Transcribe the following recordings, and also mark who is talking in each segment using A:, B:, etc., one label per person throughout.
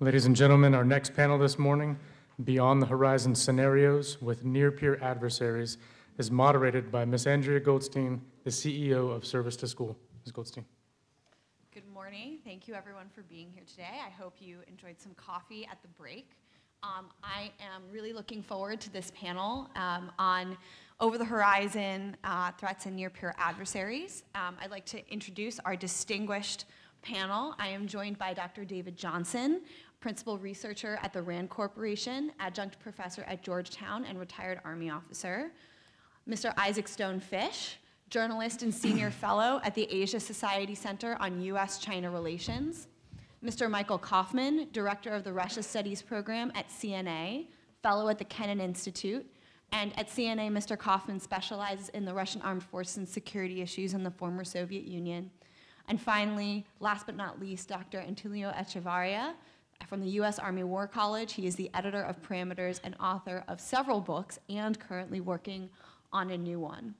A: Ladies and gentlemen, our next panel this morning, Beyond the Horizon Scenarios with Near Peer Adversaries, is moderated by Ms. Andrea Goldstein, the CEO of Service to School. Ms. Goldstein.
B: Good morning. Thank you, everyone, for being here today. I hope you enjoyed some coffee at the break. Um, I am really looking forward to this panel um, on over the horizon uh, threats and near peer adversaries. Um, I'd like to introduce our distinguished panel. I am joined by Dr. David Johnson, principal researcher at the RAND Corporation, adjunct professor at Georgetown, and retired Army officer. Mr. Isaac Stone Fish, journalist and senior fellow at the Asia Society Center on U.S. China Relations. Mr. Michael Kofman, director of the Russia Studies program at CNA, fellow at the Kennan Institute. And at CNA, Mr. Kofman specializes in the Russian armed forces and security issues in the former Soviet Union. And finally, last but not least, Dr. Antulio Echevarria from the U.S. Army War College. He is the editor of Parameters and author of several books and currently working on a new one.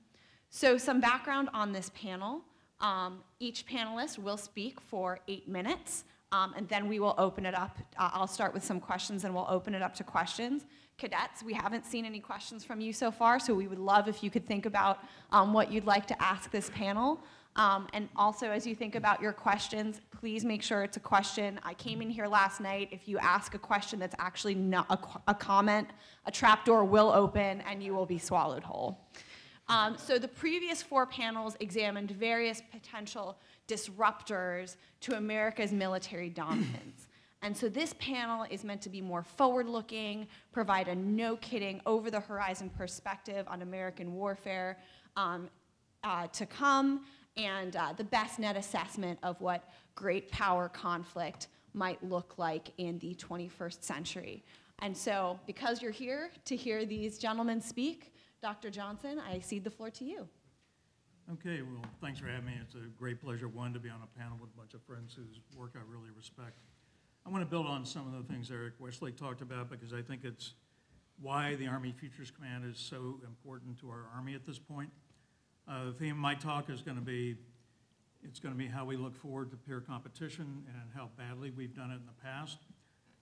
B: So some background on this panel. Um, each panelist will speak for eight minutes. Um, and then we will open it up. Uh, I'll start with some questions and we'll open it up to questions. Cadets, we haven't seen any questions from you so far, so we would love if you could think about um, what you'd like to ask this panel. Um, and also, as you think about your questions, please make sure it's a question. I came in here last night. If you ask a question that's actually not a, a comment, a trapdoor will open and you will be swallowed whole. Um, so the previous four panels examined various potential disruptors to America's military dominance. And so this panel is meant to be more forward looking, provide a no kidding, over the horizon perspective on American warfare um, uh, to come, and uh, the best net assessment of what great power conflict might look like in the 21st century. And so, because you're here to hear these gentlemen speak, Dr. Johnson, I cede the floor to you.
C: Okay, well, thanks for having me. It's a great pleasure, one, to be on a panel with a bunch of friends whose work I really respect. I want to build on some of the things Eric Wesley talked about because I think it's why the Army Futures Command is so important to our Army at this point. Uh, the theme of my talk is going to be, it's going to be how we look forward to peer competition and how badly we've done it in the past.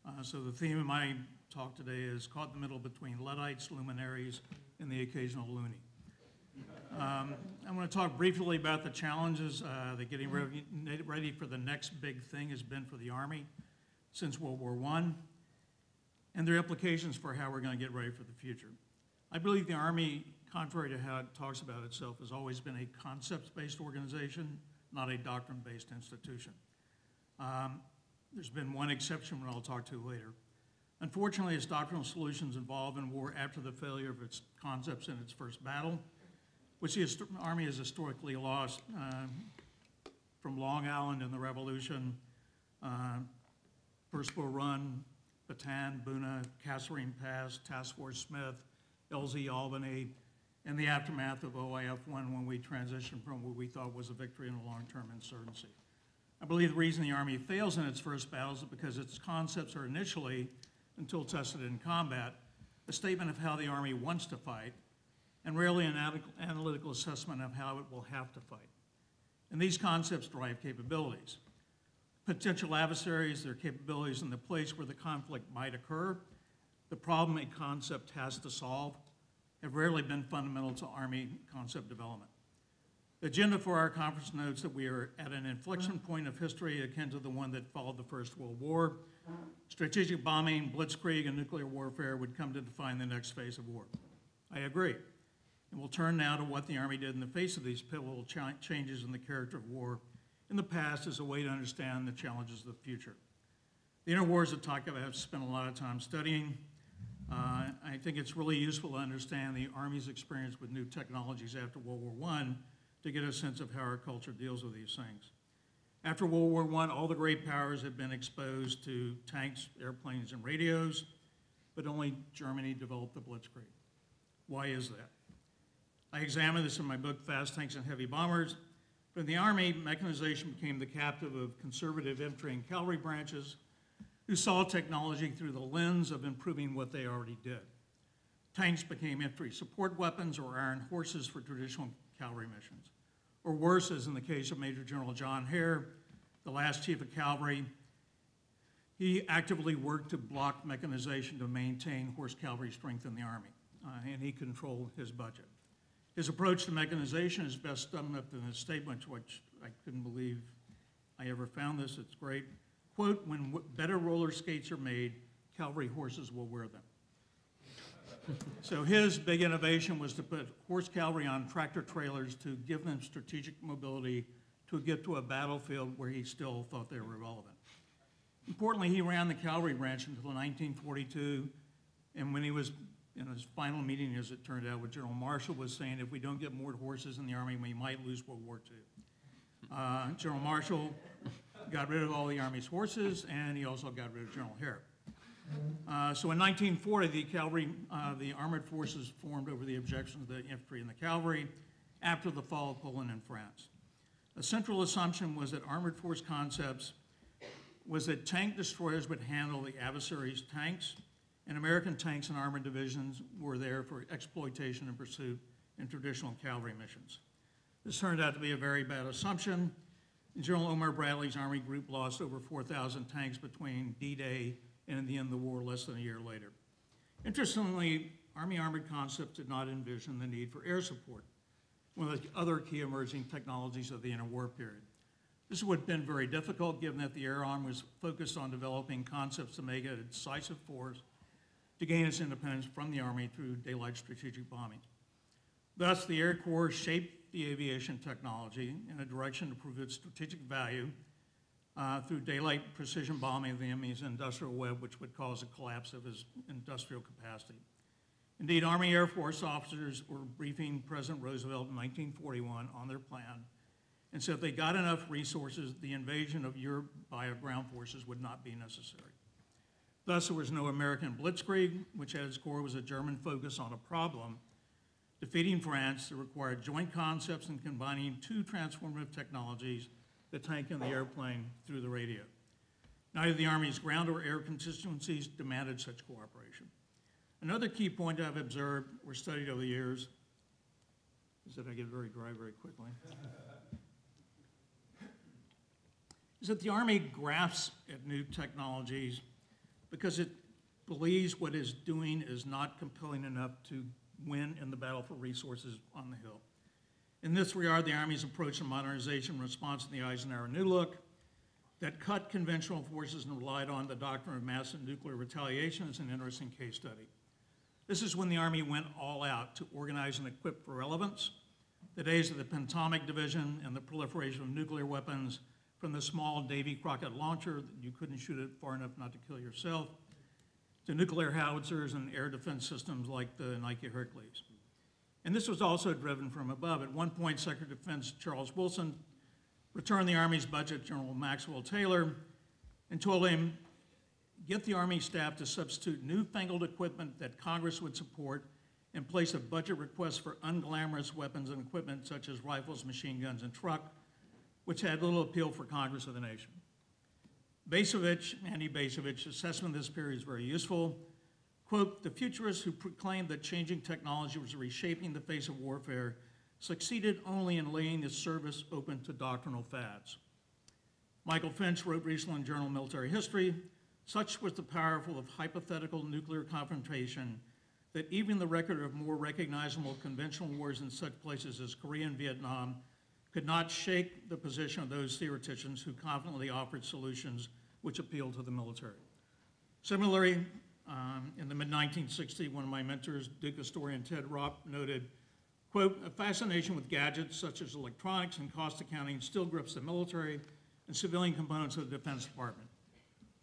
C: Uh, so the theme of my talk today is caught in the middle between Luddites, luminaries, and the occasional loony. Um, I want to talk briefly about the challenges uh, that getting ready, ready for the next big thing has been for the Army since World War I, and their implications for how we're going to get ready for the future. I believe the Army, contrary to how it talks about itself, has always been a concepts-based organization, not a doctrine-based institution. Um, there's been one exception, which I'll talk to later. Unfortunately, its doctrinal solutions involve in war after the failure of its concepts in its first battle, which the Army has historically lost uh, from Long Island in the Revolution, uh, First Bull Run, Bataan, Buna, Kasserine Pass, Task Force Smith, LZ Albany, and the aftermath of OIF 1 when we transitioned from what we thought was a victory in a long-term insurgency. I believe the reason the Army fails in its first battles is because its concepts are initially, until tested in combat, a statement of how the Army wants to fight, and rarely an analytical assessment of how it will have to fight. And these concepts drive capabilities potential adversaries, their capabilities, and the place where the conflict might occur, the problem a concept has to solve, have rarely been fundamental to Army concept development. The agenda for our conference notes that we are at an inflection point of history akin to the one that followed the First World War. Strategic bombing, blitzkrieg, and nuclear warfare would come to define the next phase of war. I agree. And we'll turn now to what the Army did in the face of these pivotal changes in the character of war in the past as a way to understand the challenges of the future. The interwars that talk about have spent a lot of time studying. Uh, I think it's really useful to understand the Army's experience with new technologies after World War I to get a sense of how our culture deals with these things. After World War I, all the great powers had been exposed to tanks, airplanes, and radios, but only Germany developed the Blitzkrieg. Why is that? I examine this in my book, Fast Tanks and Heavy Bombers, But in the Army, mechanization became the captive of conservative infantry and cavalry branches who saw technology through the lens of improving what they already did. Tanks became infantry support weapons or iron horses for traditional cavalry missions. Or worse, as in the case of Major General John Herr, the last chief of cavalry, He actively worked to block mechanization to maintain horse cavalry strength in the Army, uh, and he controlled his budget. His approach to mechanization is best summed up in his statement, which I couldn't believe I ever found this, it's great. Quote, "When better roller skates are made, cavalry horses will wear them." So his big innovation was to put horse cavalry on tractor trailers to give them strategic mobility to get to a battlefield where he still thought they were relevant. Importantly, he ran the cavalry branch until 1942, and when he was in his final meeting, as it turned out, with General Marshall, was saying, if we don't get more horses in the Army, we might lose World War II. Uh, General Marshall got rid of all the Army's horses, and he also got rid of General Herr. Uh, So in 1940, the cavalry, uh, the armored forces formed over the objections of the infantry and the cavalry after the fall of Poland and France. A central assumption was that armored force concepts was that tank destroyers would handle the adversary's tanks, and American tanks and armored divisions were there for exploitation and pursuit in traditional cavalry missions. This turned out to be a very bad assumption. General Omar Bradley's Army group lost over 4,000 tanks between D-Day and the end of the war less than a year later. Interestingly, Army armored concepts did not envision the need for air support, one of the other key emerging technologies of the interwar period. This would have been very difficult, given that the Air Arm was focused on developing concepts to make it a decisive force to gain its independence from the Army through daylight strategic bombing. Thus, the Air Corps shaped the aviation technology in a direction to prove its strategic value uh, through daylight precision bombing of the enemy's industrial web, which would cause a collapse of his industrial capacity. Indeed, Army Air Force officers were briefing President Roosevelt in 1941 on their plan, and said if they got enough resources, the invasion of Europe by our ground forces would not be necessary. Thus, there was no American blitzkrieg, which at its core was a German focus on a problem defeating France required joint concepts and combining two transformative technologies, the tank and the airplane, through the radio. Neither the Army's ground or air constituencies demanded such cooperation. Another key point I've observed or studied over the years is that I get very dry very quickly. is that the Army grasps at new technologies because it believes what it's doing is not compelling enough to win in the battle for resources on the Hill. In this regard, the Army's approach to modernization response to the Eisenhower New Look that cut conventional forces and relied on the doctrine of massive nuclear retaliation is an interesting case study. This is when the Army went all out to organize and equip for relevance. The days of the Pentomic Division and the proliferation of nuclear weapons from the small Davy Crockett launcher that you couldn't shoot it far enough not to kill yourself, to nuclear howitzers and air defense systems like the Nike Hercules. And this was also driven from above. At one point, Secretary of Defense Charles Wilson returned the Army's budget to General Maxwell Taylor and told him, get the Army staff to substitute newfangled equipment that Congress would support and place a budget request for unglamorous weapons and equipment such as rifles, machine guns, and truck, which had little appeal for Congress or the nation. Bacevich, Andy Bacevich's assessment of this period is very useful. Quote, the futurists who proclaimed that changing technology was reshaping the face of warfare succeeded only in laying the service open to doctrinal fads. Michael Finch wrote recently in Journal of Military History, such was the powerful of hypothetical nuclear confrontation that even the record of more recognizable conventional wars in such places as Korea and Vietnam could not shake the position of those theoreticians who confidently offered solutions which appealed to the military. Similarly, um, in the mid-1960s, one of my mentors, Duke historian Ted Ropp, noted, quote, "A fascination with gadgets such as electronics and cost accounting still grips the military and civilian components of the Defense Department.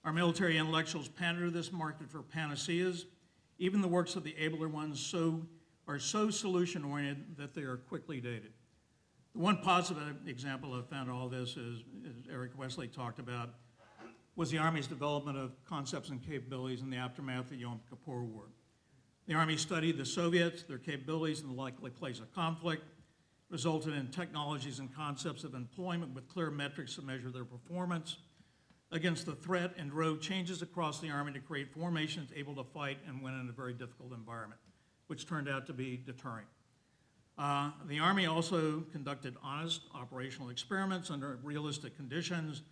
C: Our military intellectuals pander to this market for panaceas. Even the works of the abler ones so, are so solution-oriented that they are quickly dated. The one positive example I've found all this is, as Eric Wesley talked about, was the Army's development of concepts and capabilities in the aftermath of the Yom Kippur War. The Army studied the Soviets, their capabilities, and the likely place of conflict, resulted in technologies and concepts of employment with clear metrics to measure their performance against the threat and drove changes across the Army to create formations able to fight and win in a very difficult environment, which turned out to be deterring. Uh, the Army also conducted honest operational experiments under realistic conditions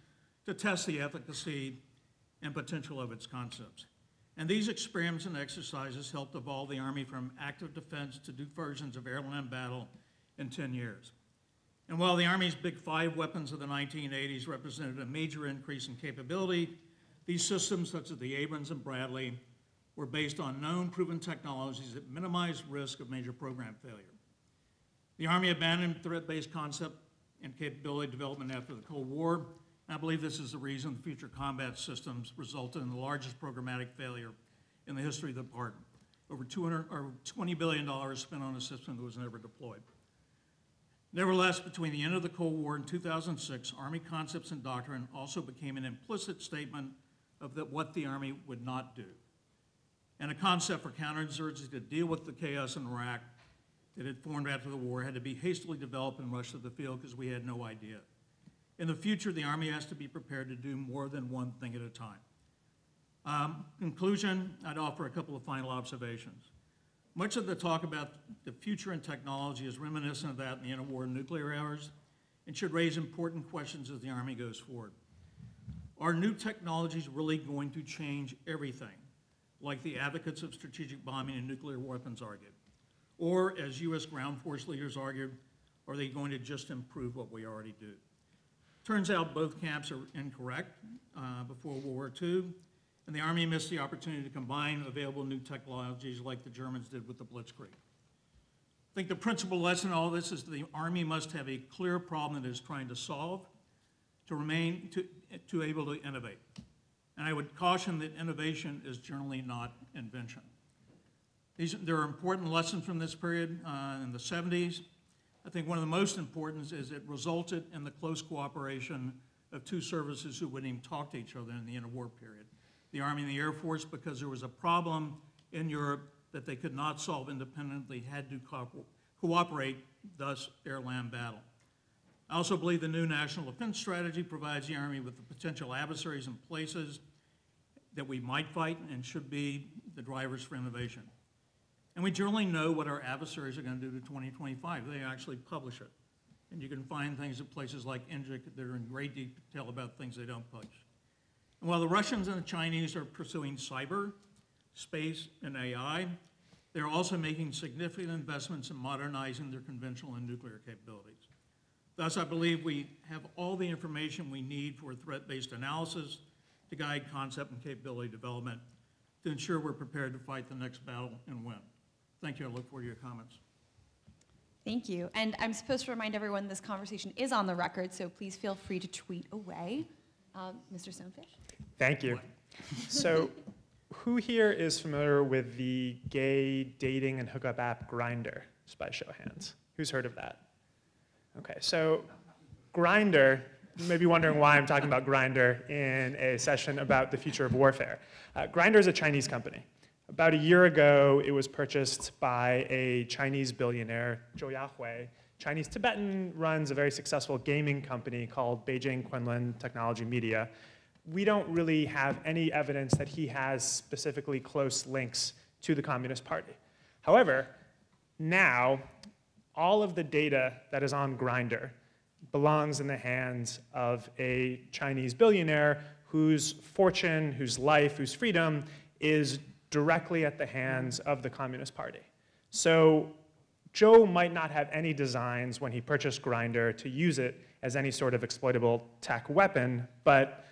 C: to test the efficacy and potential of its concepts. And these experiments and exercises helped evolve the Army from active defense to new versions of air-land battle in 10 years. And while the Army's Big Five weapons of the 1980s represented a major increase in capability, these systems, such as the Abrams and Bradley, were based on known proven technologies that minimized risk of major program failure. The Army abandoned threat-based concept and capability development after the Cold War. I believe this is the reason the future combat systems resulted in the largest programmatic failure in the history of the department. Over 200, or $20 billion spent on a system that was never deployed. Nevertheless, between the end of the Cold War and 2006, Army concepts and doctrine also became an implicit statement of the, what the Army would not do. And a concept for counterinsurgency to deal with the chaos in Iraq that had formed after the war had to be hastily developed and rushed to the field because we had no idea. In the future, the Army has to be prepared to do more than one thing at a time. Um, conclusion, I'd offer a couple of final observations. Much of the talk about the future in technology is reminiscent of that in the interwar nuclear hours and should raise important questions as the Army goes forward. Are new technologies really going to change everything, like the advocates of strategic bombing and nuclear weapons argued? Or, as U.S. ground force leaders argued, are they going to just improve what we already do? Turns out both camps are incorrect uh, before World War II, and the Army missed the opportunity to combine available new technologies like the Germans did with the Blitzkrieg. I think the principal lesson in all this is the Army must have a clear problem that it is trying to solve to remain, to, to able to innovate. And I would caution that innovation is generally not invention. These, there are important lessons from this period uh, in the 70s. I think one of the most important is it resulted in the close cooperation of two services who wouldn't even talk to each other in the interwar period. The Army and the Air Force, because there was a problem in Europe that they could not solve independently, had to co cooperate, thus air-land battle. I also believe the new national defense strategy provides the Army with the potential adversaries and places that we might fight and should be the drivers for innovation. And we generally know what our adversaries are going to do to 2025. They actually publish it. And you can find things at places like NGIC that are in great detail about things they don't publish. And while the Russians and the Chinese are pursuing cyber, space, and AI, they're also making significant investments in modernizing their conventional and nuclear capabilities. Thus, I believe we have all the information we need for threat-based analysis to guide concept and capability development to ensure we're prepared to fight the next battle and win. Thank you. I look forward to your comments.
B: Thank you. And I'm supposed to remind everyone this conversation is on the record, so please feel free to tweet away. Um, Mr. Stone Fish?
D: Thank you. So, who here is familiar with the gay dating and hookup app Grindr? Just by show of hands. Who's heard of that? Okay, so Grindr, you may be wondering why I'm talking about Grindr in a session about the future of warfare. Uh, Grindr is a Chinese company. About a year ago, it was purchased by a Chinese billionaire, Zhou Yahui. Chinese Tibetan runs a very successful gaming company called Beijing Kunlun Technology Media. We don't really have any evidence that he has specifically close links to the Communist Party. However, now all of the data that is on Grindr belongs in the hands of a Chinese billionaire whose fortune, whose life, whose freedom is directly at the hands of the Communist Party. So Zhou might not have any designs when he purchased Grindr to use it as any sort of exploitable tech weapon, but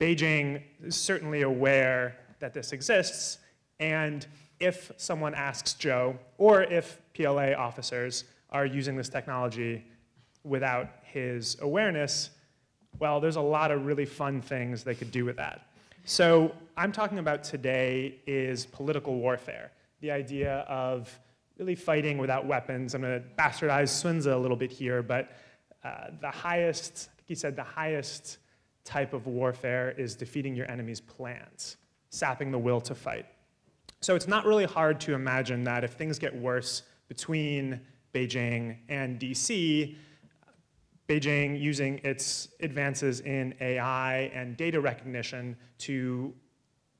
D: Beijing is certainly aware that this exists, and if someone asks Zhou, or if PLA officers are using this technology without his awareness, well, there's a lot of really fun things they could do with that. So I'm talking about today is political warfare, the idea of really fighting without weapons. I'm going to bastardize Tzu a little bit here, but uh, the highest, I think he said the highest type of warfare is defeating your enemy's plans, sapping the will to fight. So it's not really hard to imagine that if things get worse between Beijing and DC, Beijing using its advances in AI and data recognition to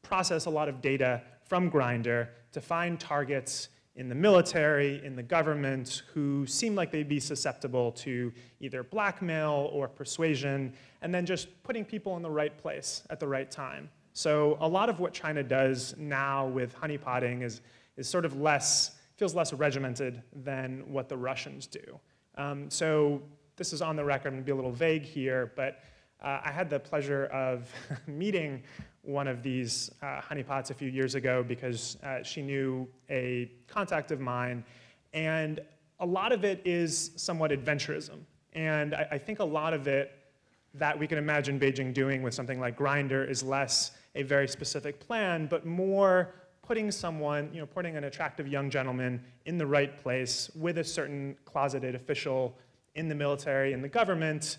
D: process a lot of data from Grindr to find targets in the military, in the government, who seem like they'd be susceptible to either blackmail or persuasion, and then just putting people in the right place at the right time So a lot of what China does now with honeypotting is, is sort of less, feels less regimented than what the Russians do. Um, so this is on the record, I'm gonna be a little vague here, but uh, I had the pleasure of meeting one of these uh, honeypots a few years ago because uh, she knew a contact of mine, and a lot of it is somewhat adventurism. And I, I think a lot of it that we can imagine Beijing doing with something like Grindr is less a very specific plan, but more putting someone, you know, putting an attractive young gentleman in the right place with a certain closeted official in the military, in the government,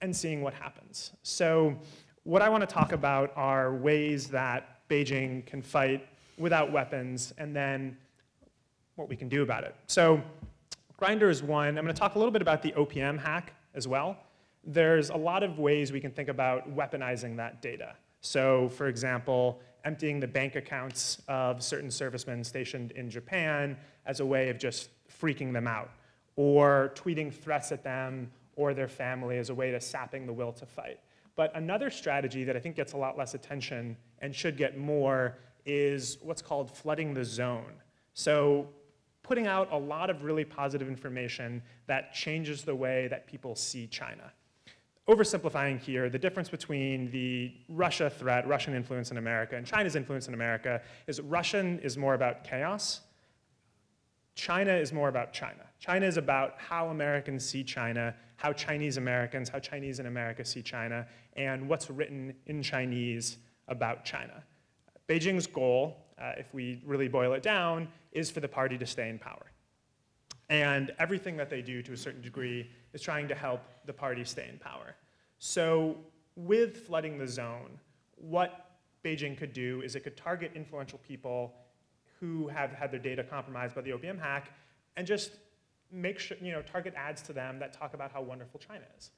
D: and seeing what happens. So what I want to talk about are ways that Beijing can fight without weapons, and then what we can do about it. So Grindr is one. I'm going to talk a little bit about the OPM hack as well. There's a lot of ways we can think about weaponizing that data. So for example, emptying the bank accounts of certain servicemen stationed in Japan as a way of just freaking them out, or tweeting threats at them or their family as a way to sapping the will to fight. But another strategy that I think gets a lot less attention and should get more is what's called flooding the zone. So putting out a lot of really positive information that changes the way that people see China. Oversimplifying here, the difference between the Russia threat, Russian influence in America, and China's influence in America is Russian is more about chaos. China is more about China. China is about how Americans see China how Chinese Americans, how Chinese in America see China, and what's written in Chinese about China. Beijing's goal, uh, if we really boil it down, is for the party to stay in power. And everything that they do to a certain degree is trying to help the party stay in power. So with flooding the zone, what Beijing could do is it could target influential people who have had their data compromised by the OPM hack and just make sure, you know, target ads to them that talk about how wonderful China is.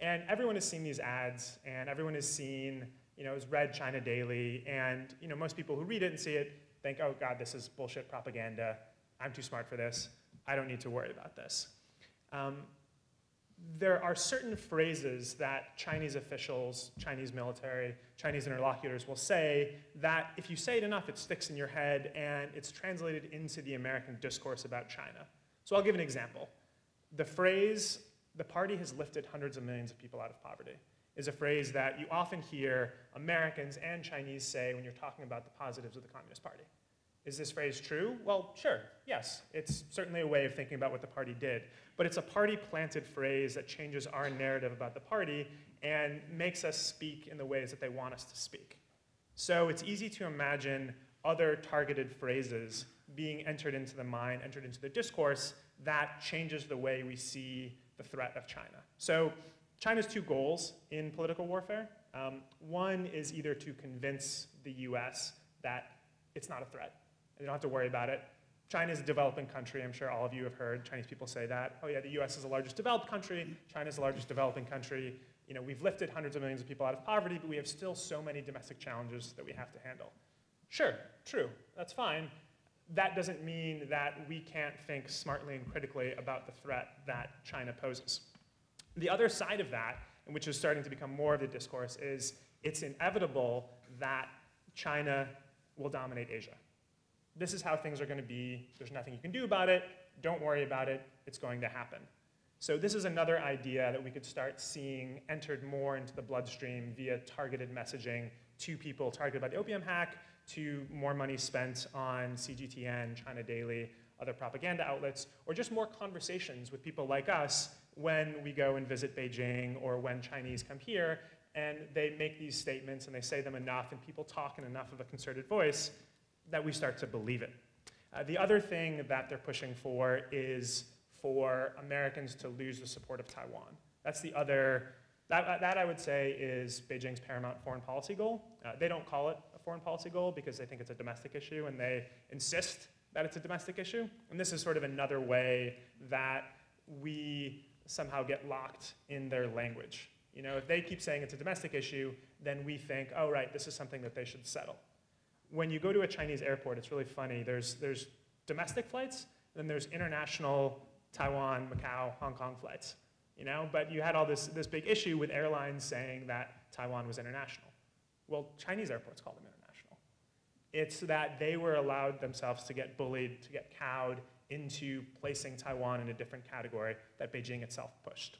D: And everyone has seen these ads, and everyone has seen, you know, has read China Daily, and, you know, most people who read it and see it think, oh God, this is bullshit propaganda. I'm too smart for this. I don't need to worry about this. Um, there are certain phrases that Chinese officials, Chinese military, Chinese interlocutors will say that if you say it enough, it sticks in your head and it's translated into the American discourse about China. So I'll give an example. The phrase, the party has lifted hundreds of millions of people out of poverty, is a phrase that you often hear Americans and Chinese say when you're talking about the positives of the Communist Party. Is this phrase true? Well, sure, yes. It's certainly a way of thinking about what the party did. But it's a party planted phrase that changes our narrative about the party and makes us speak in the ways that they want us to speak. So it's easy to imagine other targeted phrases being entered into the mind, entered into the discourse, that changes the way we see the threat of China. So China's two goals in political warfare. Um, one is either to convince the US that it's not a threat, you don't have to worry about it. China is a developing country. I'm sure all of you have heard Chinese people say that. Oh yeah, the US is the largest developed country. China is the largest developing country. You know, we've lifted hundreds of millions of people out of poverty, but we have still so many domestic challenges that we have to handle. Sure, true, that's fine that doesn't mean that we can't think smartly and critically about the threat that China poses. The other side of that, and which is starting to become more of the discourse, is it's inevitable that China will dominate Asia. This is how things are going to be. There's nothing you can do about it. Don't worry about it. It's going to happen. So this is another idea that we could start seeing entered more into the bloodstream via targeted messaging to people targeted by the OPM hack, to more money spent on CGTN, China Daily, other propaganda outlets, or just more conversations with people like us when we go and visit Beijing or when Chinese come here and they make these statements and they say them enough and people talk in enough of a concerted voice that we start to believe it. Uh, the other thing that they're pushing for is for Americans to lose the support of Taiwan. That's the other, that, that I would say is Beijing's paramount foreign policy goal. Uh, they don't call it a foreign policy goal because they think it's a domestic issue and they insist that it's a domestic issue. And this is sort of another way that we somehow get locked in their language. You know, if they keep saying it's a domestic issue, then we think, oh, right, this is something that they should settle. When you go to a Chinese airport, it's really funny. There's, there's domestic flights, then there's international Taiwan, Macau, Hong Kong flights. You know, but you had all this, this big issue with airlines saying that Taiwan was international. Well, Chinese airports call them international. It's that they were allowed themselves to get bullied, to get cowed into placing Taiwan in a different category that Beijing itself pushed.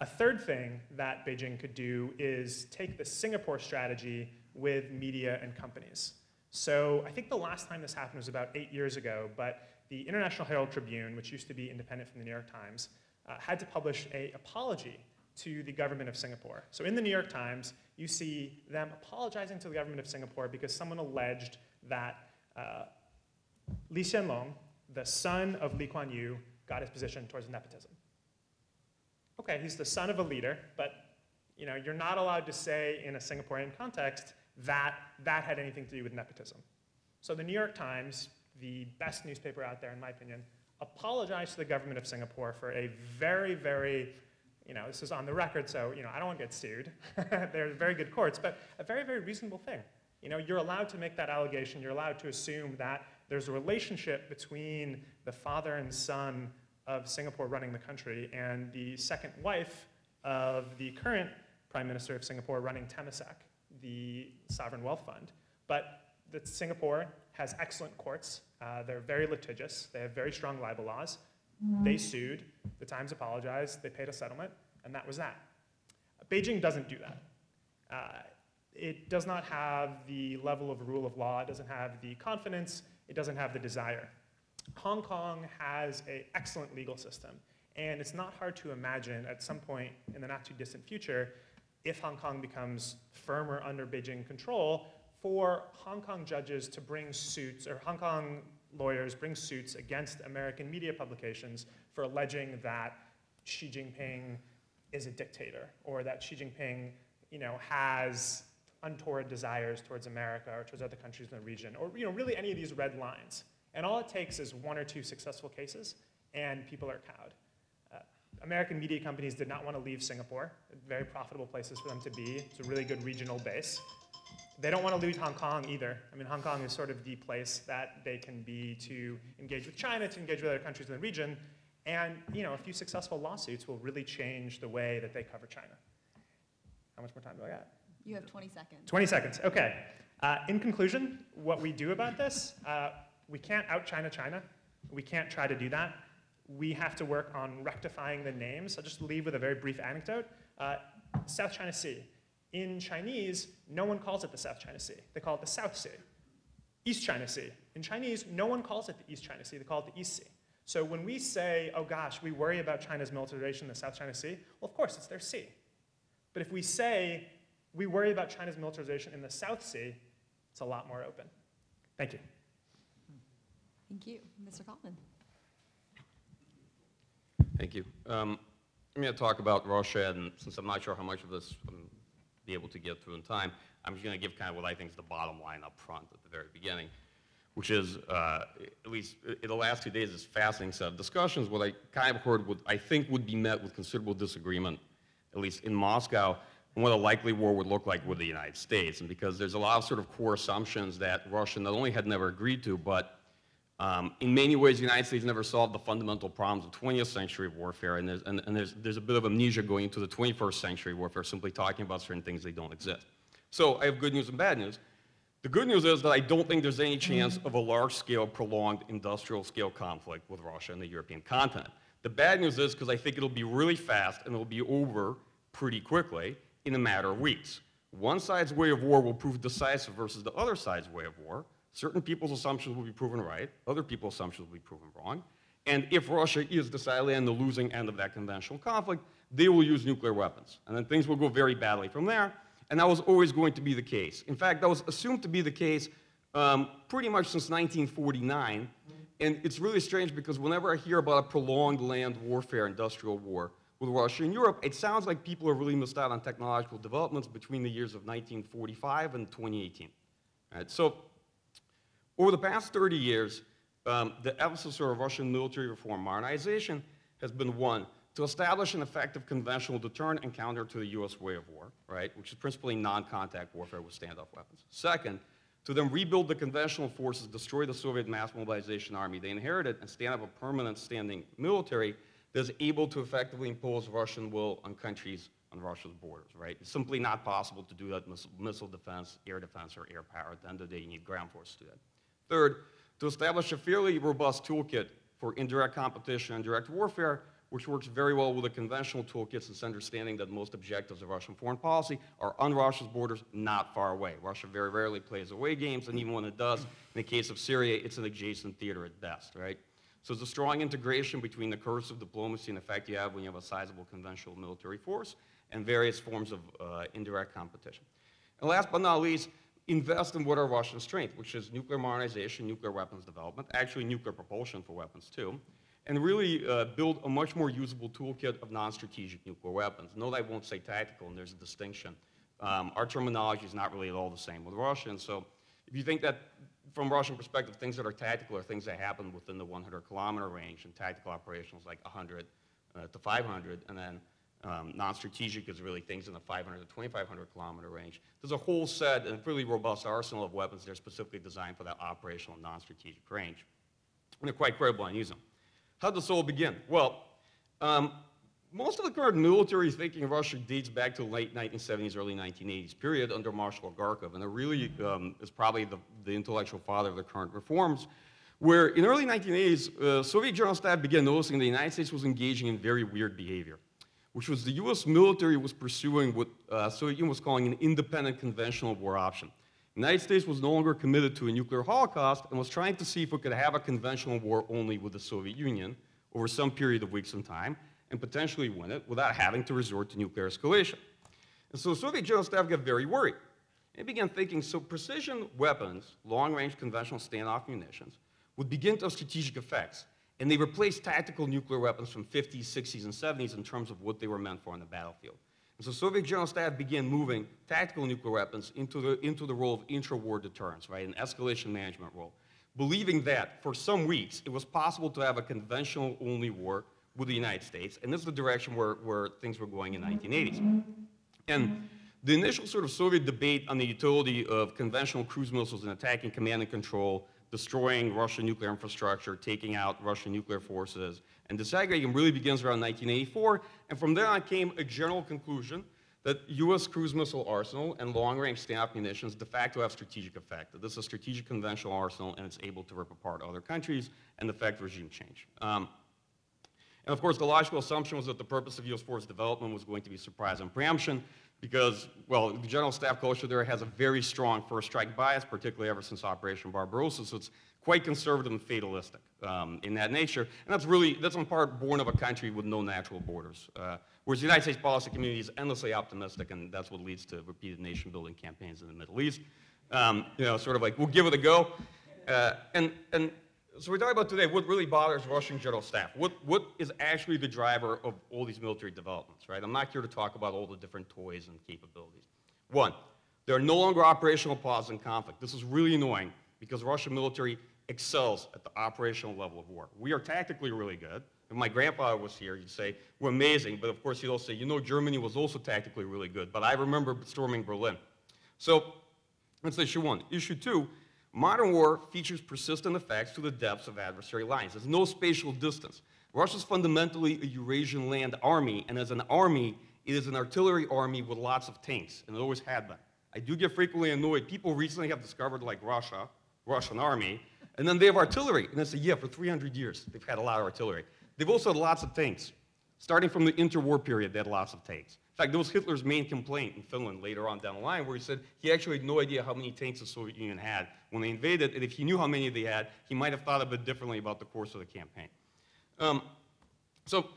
D: A third thing that Beijing could do is take the Singapore strategy with media and companies. So I think the last time this happened was about eight years ago, but the International Herald Tribune, which used to be independent from the New York Times, uh, had to publish a apology to the government of Singapore. So in the New York Times, you see them apologizing to the government of Singapore because someone alleged that uh, Lee Hsien Loong, the son of Lee Kuan Yew, got his position towards nepotism. Okay, he's the son of a leader, but you know, you're not allowed to say in a Singaporean context that that had anything to do with nepotism. So the New York Times, the best newspaper out there in my opinion, apologized to the government of Singapore for a very, very, you know, this is on the record, so you know, I don't want to get sued. They're very good courts, but a very, very reasonable thing. You know, you're allowed to make that allegation. You're allowed to assume that there's a relationship between the father and son of Singapore running the country and the second wife of the current prime minister of Singapore running Temasek, the sovereign wealth fund. But Singapore has excellent courts. Uh, they're very litigious. They have very strong libel laws. They sued. The Times apologized. They paid a settlement, and that was that. Beijing doesn't do that. Uh, it does not have the level of rule of law. It doesn't have the confidence. It doesn't have the desire. Hong Kong has an excellent legal system, and it's not hard to imagine at some point in the not too distant future, if Hong Kong becomes firmer under Beijing control, for Hong Kong judges to bring suits, or Hong Kong lawyers bring suits against American media publications for alleging that Xi Jinping is a dictator, or that Xi Jinping, you know, has untoward desires towards America or towards other countries in the region, or you know, really any of these red lines. And all it takes is one or two successful cases, and people are cowed. American media companies did not want to leave Singapore, very profitable places for them to be. It's a really good regional base. They don't want to leave Hong Kong either. I mean, Hong Kong is sort of the place that they can be to engage with China, to engage with other countries in the region. And you know, a few successful lawsuits will really change the way that they cover China. How much more time do I got?
B: You have 20 seconds.
D: 20 seconds, okay. Uh, in conclusion, what we do about this, uh, we can't out China China. We can't try to do that. We have to work on rectifying the names. I'll just leave with a very brief anecdote. Uh, South China Sea. In Chinese, no one calls it the South China Sea. They call it the South Sea. East China Sea. In Chinese, no one calls it the East China Sea. They call it the East Sea. So when we say, oh gosh, we worry about China's militarization in the South China Sea, well, of course, it's their sea. But if we say, we worry about China's militarization in the South Sea, it's a lot more open. Thank you.
B: Thank you. Mr. Kofman.
E: Thank you. Um, I'm going to talk about Russia, and since I'm not sure how much of this I'm be able to get through in time, I'm just going to give kind of what I think is the bottom line up front at the very beginning, which is, uh, at least in the last two days, this fascinating set of discussions, what I kind of heard would, I think would be met with considerable disagreement, at least in Moscow, and what a likely war would look like with the United States. And because there's a lot of sort of core assumptions that Russia not only had never agreed to, but um, in many ways, the United States never solved the fundamental problems of 20th century warfare, and, there's, and, and there's, there's a bit of amnesia going into the 21st century warfare, simply talking about certain things that don't exist. So I have good news and bad news. The good news is that I don't think there's any chance of a large-scale, prolonged industrial-scale conflict with Russia and the European continent. The bad news is because I think it'll be really fast and it'll be over pretty quickly in a matter of weeks. One side's way of war will prove decisive versus the other side's way of war. Certain people's assumptions will be proven right, other people's assumptions will be proven wrong. And if Russia is decidedly on the losing end of that conventional conflict, they will use nuclear weapons. And then things will go very badly from there. And that was always going to be the case. In fact, that was assumed to be the case um, pretty much since 1949. And it's really strange because whenever I hear about a prolonged land warfare, industrial war with Russia and Europe, it sounds like people are really missed out on technological developments between the years of 1945 and 2018. Right? So over the past 30 years, um, the emphasis of Russian military reform modernization has been one, to establish an effective conventional deterrent and counter to the US way of war, right, which is principally non-contact warfare with standoff weapons. Second, to then rebuild the conventional forces, destroy the Soviet mass mobilization army they inherited, and stand up a permanent standing military that is able to effectively impose Russian will on countries on Russia's borders, right? It's simply not possible to do that missile, missile defense, air defense, or air power. At the end of the day, you need ground force to do that. Third, to establish a fairly robust toolkit for indirect competition and direct warfare, which works very well with the conventional toolkits, it's understanding that most objectives of Russian foreign policy are on Russia's borders, not far away. Russia very rarely plays away games, and even when it does, in the case of Syria, it's an adjacent theater at best, right? So it's a strong integration between the curse of diplomacy and the fact you have when you have a sizable conventional military force and various forms of uh, indirect competition. And last but not least, invest in what are Russian strengths, which is nuclear modernization, nuclear weapons development, actually nuclear propulsion for weapons too, and really uh, build a much more usable toolkit of non-strategic nuclear weapons. Note I won't say tactical, and there's a distinction. Um, our terminology is not really at all the same with Russian, so if you think that from Russian perspective, things that are tactical are things that happen within the 100 kilometer range, and tactical operations like 100 uh, to 500, and then um, non-strategic is really things in the 500 to 2,500 kilometer range. There's a whole set, a really robust arsenal of weapons that are specifically designed for that operational non-strategic range. And they're quite credible on using them. How did this all begin? Well, um, most of the current military thinking of Russia dates back to the late 1970s, early 1980s period under Marshal Ogarkov, and it really um, is probably the, the intellectual father of the current reforms, where in early 1980s, uh, Soviet General Staff began noticing the United States was engaging in very weird behavior, which was the U.S. military was pursuing what uh, Soviet Union was calling an independent conventional war option. The United States was no longer committed to a nuclear holocaust and was trying to see if it could have a conventional war only with the Soviet Union over some period of weeks and time, and potentially win it without having to resort to nuclear escalation. And so Soviet General Staff got very worried. They began thinking, so precision weapons, long-range conventional standoff munitions, would begin to have strategic effects. And they replaced tactical nuclear weapons from 50s, 60s, and 70s in terms of what they were meant for on the battlefield. And so Soviet General Staff began moving tactical nuclear weapons into the, into the role of intra-war deterrence, right, an escalation management role, believing that for some weeks it was possible to have a conventional-only war with the United States, and this is the direction where, where things were going in the 1980s. And the initial sort of Soviet debate on the utility of conventional cruise missiles in attacking command and control, destroying Russian nuclear infrastructure, taking out Russian nuclear forces, and disaggregating really begins around 1984, and from there on came a general conclusion that U.S. cruise missile arsenal and long-range standoff munitions de facto have strategic effect. That this is a strategic conventional arsenal, and it's able to rip apart other countries and affect regime change. Um, and of course, the logical assumption was that the purpose of U.S. force development was going to be surprise and preemption because, well, the general staff culture there has a very strong first strike bias, particularly ever since Operation Barbarossa, so it's quite conservative and fatalistic um, in that nature. And that's really, that's in part born of a country with no natural borders. Uh, whereas the United States policy community is endlessly optimistic, and that's what leads to repeated nation building campaigns in the Middle East. Um, you know, sort of like, we'll give it a go. Uh, and, and so we're talking about today what really bothers Russian general staff. What, what is actually the driver of all these military developments, right? I'm not here to talk about all the different toys and capabilities. One, there are no longer operational pauses in conflict. This is really annoying because Russian military excels at the operational level of war. We are tactically really good. If my grandfather was here, he'd say, we're amazing, but of course he'd also say, you know, Germany was also tactically really good, but I remember storming Berlin. So that's issue one. Issue two, Modern war features persistent effects to the depths of adversary lines. There's no spatial distance. Russia's fundamentally a Eurasian land army, and as an army, it is an artillery army with lots of tanks, and it always had been. I do get frequently annoyed. People recently have discovered, like Russia, Russian army, and then they have artillery. And I say, yeah, for 300 years, they've had a lot of artillery. They've also had lots of tanks. Starting from the interwar period, they had lots of tanks. In fact, that was Hitler's main complaint in Finland later on down the line, where he said he actually had no idea how many tanks the Soviet Union had when they invaded, and if he knew how many they had, he might have thought a bit differently about the course of the campaign. Um, so,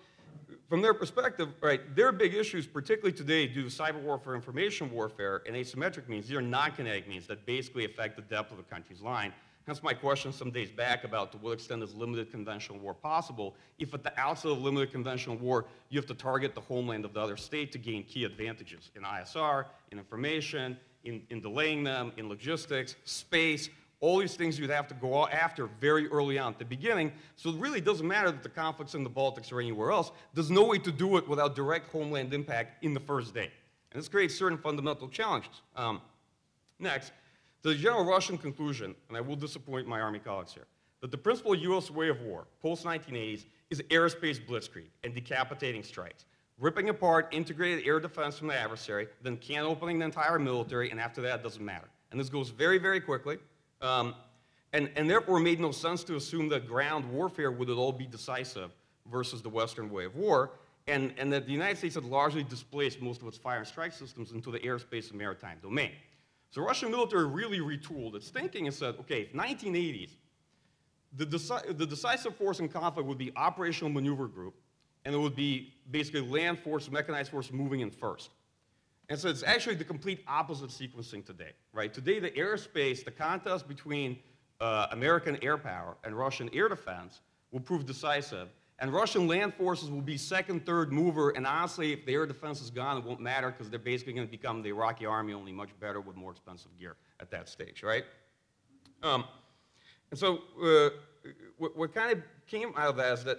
E: from their perspective, right, their big issues, particularly today, due to cyber warfare, information warfare, and asymmetric means, these are non-kinetic means that basically affect the depth of a country's line. Hence my question some days back about to what extent is limited conventional war possible if at the outset of limited conventional war you have to target the homeland of the other state to gain key advantages in ISR, in information, in, in delaying them, in logistics, space, all these things you'd have to go after very early on at the beginning. So it really doesn't matter that the conflict's in the Baltics or anywhere else. There's no way to do it without direct homeland impact in the first day. And this creates certain fundamental challenges. Um, next, the general Russian conclusion, and I will disappoint my Army colleagues here, that the principal U.S. way of war, post-1980s, is airspace blitzkrieg and decapitating strikes. ripping apart integrated air defense from the adversary, then can opening the entire military, and after that, it doesn't matter. And this goes very, very quickly. Um, and, and therefore, made no sense to assume that ground warfare would at all be decisive versus the Western way of war, and, and that the United States had largely displaced most of its fire and strike systems into the airspace and maritime domain. So the Russian military really retooled its thinking and said, okay, 1980s, the, deci- the decisive force in conflict would be operational maneuver group, and it would be basically land force, mechanized force moving in first. And so it's actually the complete opposite sequencing today, right? Today, the airspace, the contest between uh, American air power and Russian air defense will prove decisive, and Russian land forces will be second, third mover, and honestly, if the air defense is gone, it won't matter because they're basically going to become the Iraqi army, only much better with more expensive gear at that stage, right? Um, and so uh, what, what kind of came out of that is that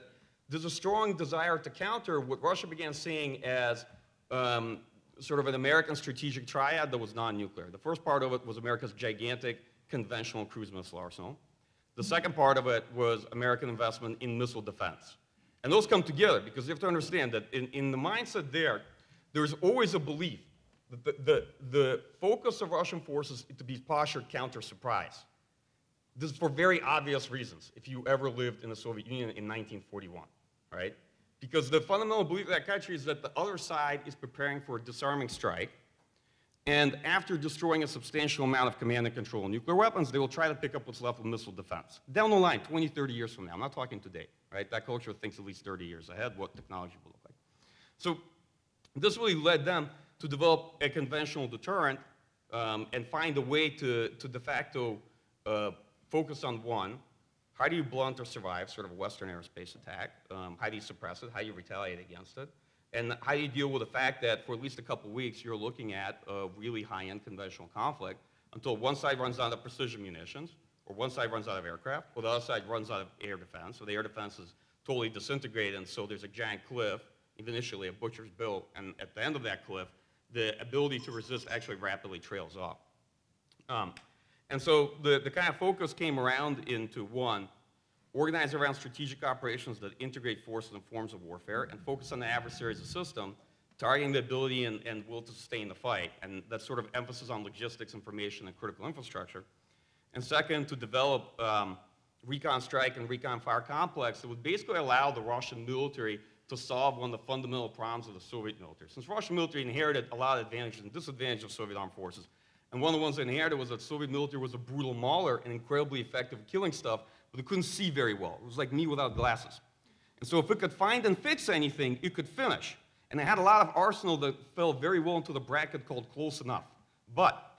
E: there's a strong desire to counter what Russia began seeing as um, sort of an American strategic triad that was non-nuclear. The first part of it was America's gigantic conventional cruise missile arsenal. The second part of it was American investment in missile defense. And those come together because you have to understand that in, in the mindset there, there's always a belief that the, the, the focus of Russian forces is to be postured counter surprise. This is for very obvious reasons, if you ever lived in the Soviet Union in 1941, right? Because the fundamental belief of that country is that the other side is preparing for a disarming strike, and after destroying a substantial amount of command and control nuclear weapons, they will try to pick up what's left of missile defense. Down the line, 20, 30 years from now, I'm not talking today, right? That culture thinks at least 30 years ahead what technology will look like. So this really led them to develop a conventional deterrent um, and find a way to, to de facto uh, focus on one, how do you blunt or survive sort of a Western aerospace attack? Um, how do you suppress it? How do you retaliate against it? And how do you deal with the fact that for at least a couple weeks you're looking at a really high-end conventional conflict until one side runs out of precision munitions, or one side runs out of aircraft, or the other side runs out of air defense, so the air defense is totally disintegrated, and so there's a giant cliff, initially a butcher's bill, and at the end of that cliff, the ability to resist actually rapidly trails off. Um, and so the, the kind of focus came around into one, organize around strategic operations that integrate forces and forms of warfare and focus on the adversary as a system, targeting the ability and, and will to sustain the fight. And that sort of emphasis on logistics, information, and critical infrastructure. And second, to develop um, recon strike and recon fire complex that would basically allow the Russian military to solve one of the fundamental problems of the Soviet military. Since Russian military inherited a lot of advantages and disadvantages of Soviet armed forces, and one of the ones they inherited was that Soviet military was a brutal mauler and incredibly effective at killing stuff, but it couldn't see very well. It was like me without glasses. And so if it could find and fix anything, it could finish. And it had a lot of arsenal that fell very well into the bracket called close enough. But,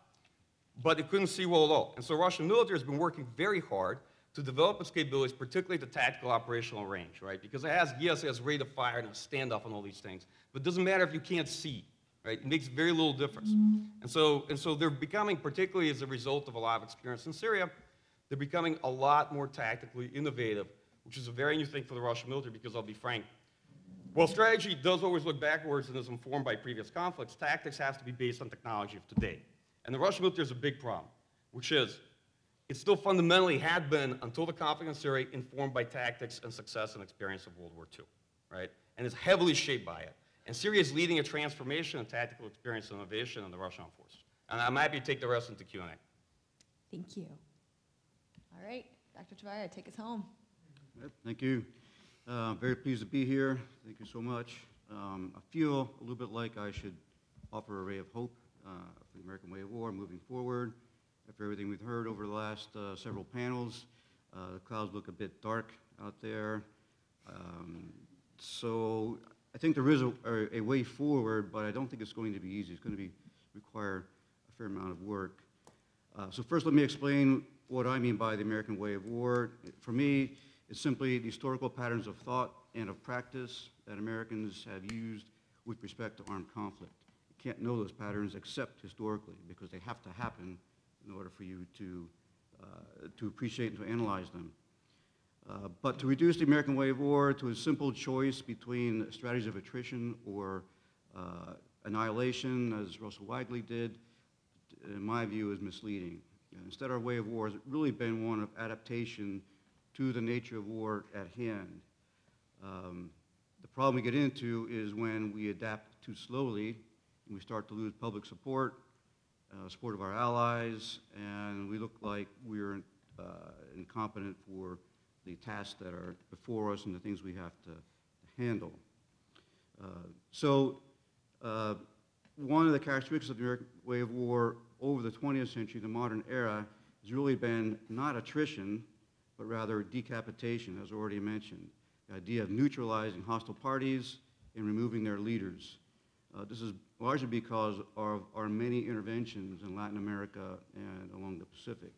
E: but it couldn't see well at all. And so Russian military has been working very hard to develop its capabilities, particularly the tactical operational range, right? Because it has, yes, it has rate of fire and a standoff and all these things, but it doesn't matter if you can't see, right? It makes very little difference. Mm-hmm. And so, and so they're becoming, particularly as a result of a lot of experience in Syria, they're becoming a lot more tactically innovative, which is a very new thing for the Russian military because I'll be frank, while strategy does always look backwards and is informed by previous conflicts, tactics has to be based on technology of today. And the Russian military is a big problem, which is it still fundamentally had been, until the conflict in Syria, informed by tactics and success and experience of World War II, right? And is heavily shaped by it. And Syria is leading a transformation in tactical experience and innovation in the Russian armed forces. And I'm happy to take the rest into Q&A.
B: Thank you. All right, Dr. Tavaya, take us home.
F: Thank you. Uh, Very pleased to be here. Thank you so much. Um, I feel a little bit like I should offer a ray of hope uh, for the American way of war moving forward. After everything we've heard over the last uh, several panels, uh, the clouds look a bit dark out there. Um, So I think there is a- a way forward, but I don't think it's going to be easy. It's going to be, require a fair amount of work. Uh, So first, let me explain what I mean by the American way of war. For me, it's simply the historical patterns of thought and of practice that Americans have used with respect to armed conflict. Can't know those patterns except historically, because they have to happen in order for you to, uh, to appreciate and to analyze them. Uh, But to reduce the American way of war to a simple choice between strategies of attrition or uh, annihilation, as Russell Weigley did, in my view, is misleading. Instead, our way of war has really been one of adaptation to the nature of war at hand. Um, The problem we get into is when we adapt too slowly, we start to lose public support, uh, support of our allies, and we look like we're uh, incompetent for the tasks that are before us and the things we have to handle. Uh, So, uh, one of the characteristics of the American way of war over the 20th century, the modern era, has really been not attrition, but rather decapitation, as already mentioned. The idea of neutralizing hostile parties and removing their leaders. Uh, this is largely because of our many interventions in Latin America and along the Pacific.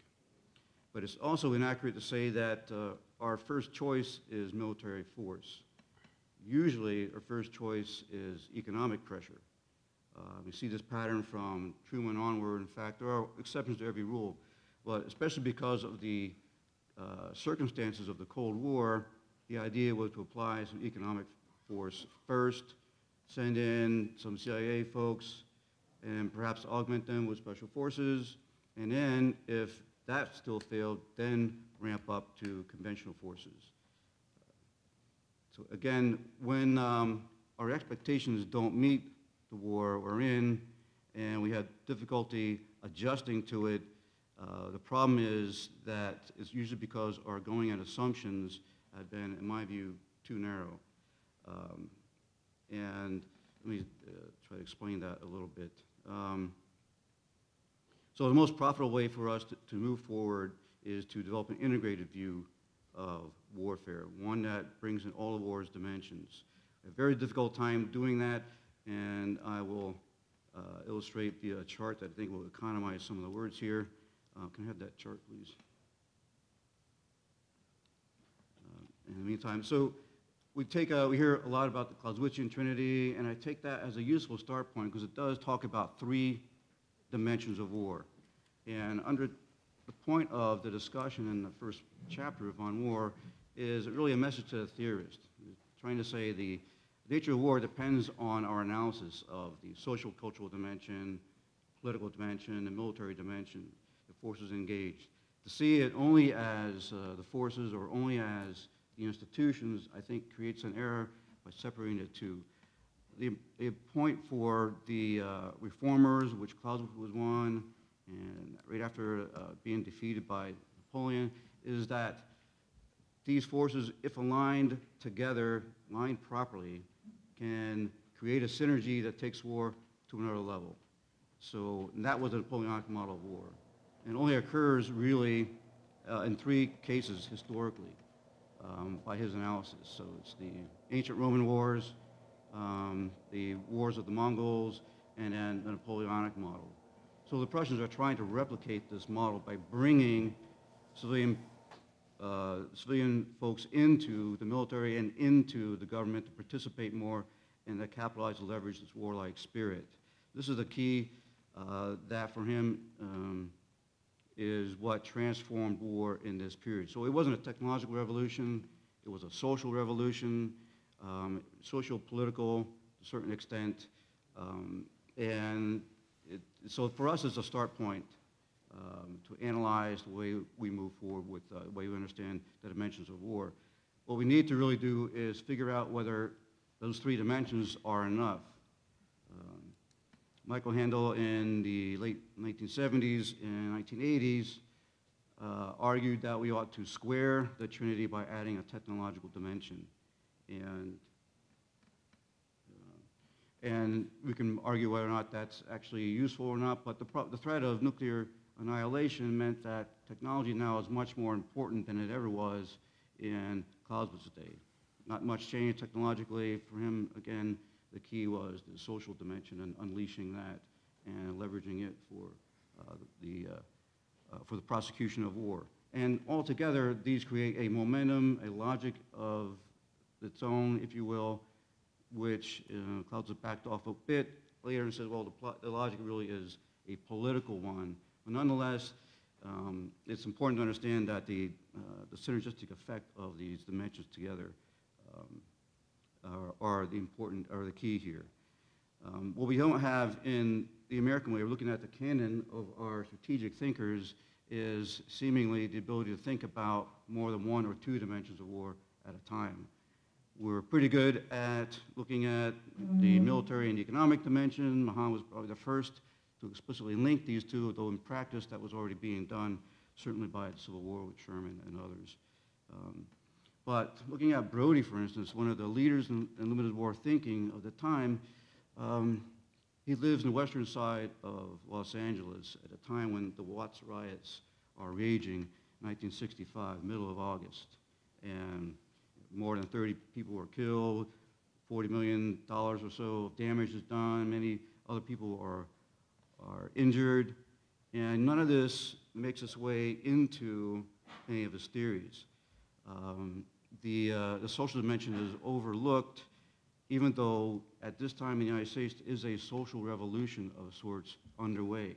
F: But it's also inaccurate to say that uh, our first choice is military force. Usually, our first choice is economic pressure. Uh, we see this pattern from Truman onward. In fact, there are exceptions to every rule, but especially because of the uh, circumstances of the Cold War, the idea was to apply some economic force first, send in some CIA folks, and perhaps augment them with special forces, and then, if that still failed, then ramp up to conventional forces. So again, when um, our expectations don't meet the war we're in, and we have difficulty adjusting to it, uh, the problem is that it's usually because our going in assumptions have been, in my view, too narrow. Um, and let me uh, try to explain that a little bit. Um, so the most profitable way for us to, to move forward is to develop an integrated view of warfare, one that brings in all of war's dimensions. A very difficult time doing that, and I will uh, illustrate via a chart that I think will economize some of the words here. Uh, can I have that chart, please? Uh, in the meantime, so we take a, we hear a lot about the Clausewitzian Trinity, and I take that as a useful start point because it does talk about three dimensions of war. And under the point of the discussion in the first chapter of On War is really a message to the theorist, trying to say the nature of war depends on our analysis of the social cultural dimension, political dimension, the military dimension, the forces engaged. To see it only as uh, the forces or only as the institutions, I think creates an error by separating the two. The, the point for the uh, reformers, which Clausewitz was one, and right after uh, being defeated by Napoleon, is that these forces, if aligned together, aligned properly, can create a synergy that takes war to another level. So that was the Napoleonic model of war. And only occurs really uh, in three cases historically um, by his analysis. So it's the ancient Roman wars, um, the wars of the Mongols, and then the Napoleonic model. So the Prussians are trying to replicate this model by bringing civilian, uh, civilian folks into the military and into the government to participate more and to capitalize and leverage this warlike spirit. This is the key uh, that for him um, is what transformed war in this period. So it wasn't a technological revolution, it was a social revolution, um, social, political, to a certain extent. Um, and it, so for us, it's a start point um, to analyze the way we move forward with uh, the way we understand the dimensions of war. What we need to really do is figure out whether those three dimensions are enough. Michael Handel in the late 1970s and 1980s uh, argued that we ought to square the Trinity by adding a technological dimension. And and we can argue whether or not that's actually useful or not, but the, the threat of nuclear annihilation meant that technology now is much more important than it ever was in Clausewitz's day. Not much changed technologically. For him, again, the key was the social dimension and unleashing that and leveraging it for uh, the, uh, uh, for the prosecution of war. And altogether, these create a momentum, a logic of its own, if you will, which uh, Clausewitz backed off a bit later and said, well, the, the logic really is a political one. But nonetheless, um, it's important to understand that the, uh, the synergistic effect of these dimensions together um, are, are the important, are the key here. Um, what we don't have in the American way of looking at the canon of our strategic thinkers is seemingly the ability to think about more than one or two dimensions of war at a time. we're pretty good at looking at the military and economic dimension. Mahan was probably the first to explicitly link these two, though in practice that was already being done, certainly by the Civil War with Sherman and others. Um, But looking at Brodie, for instance, one of the leaders in, in limited war thinking of the time, um, he lives in the western side of Los Angeles at a time when the Watts riots are raging, 1965, middle of August. And more than 30 people were killed, $40 million or so of damage is done, many other people are, are injured, and none of this makes its way into any of his theories. Um, the, uh, the social dimension is overlooked, even though at this time in the United States is a social revolution of sorts underway.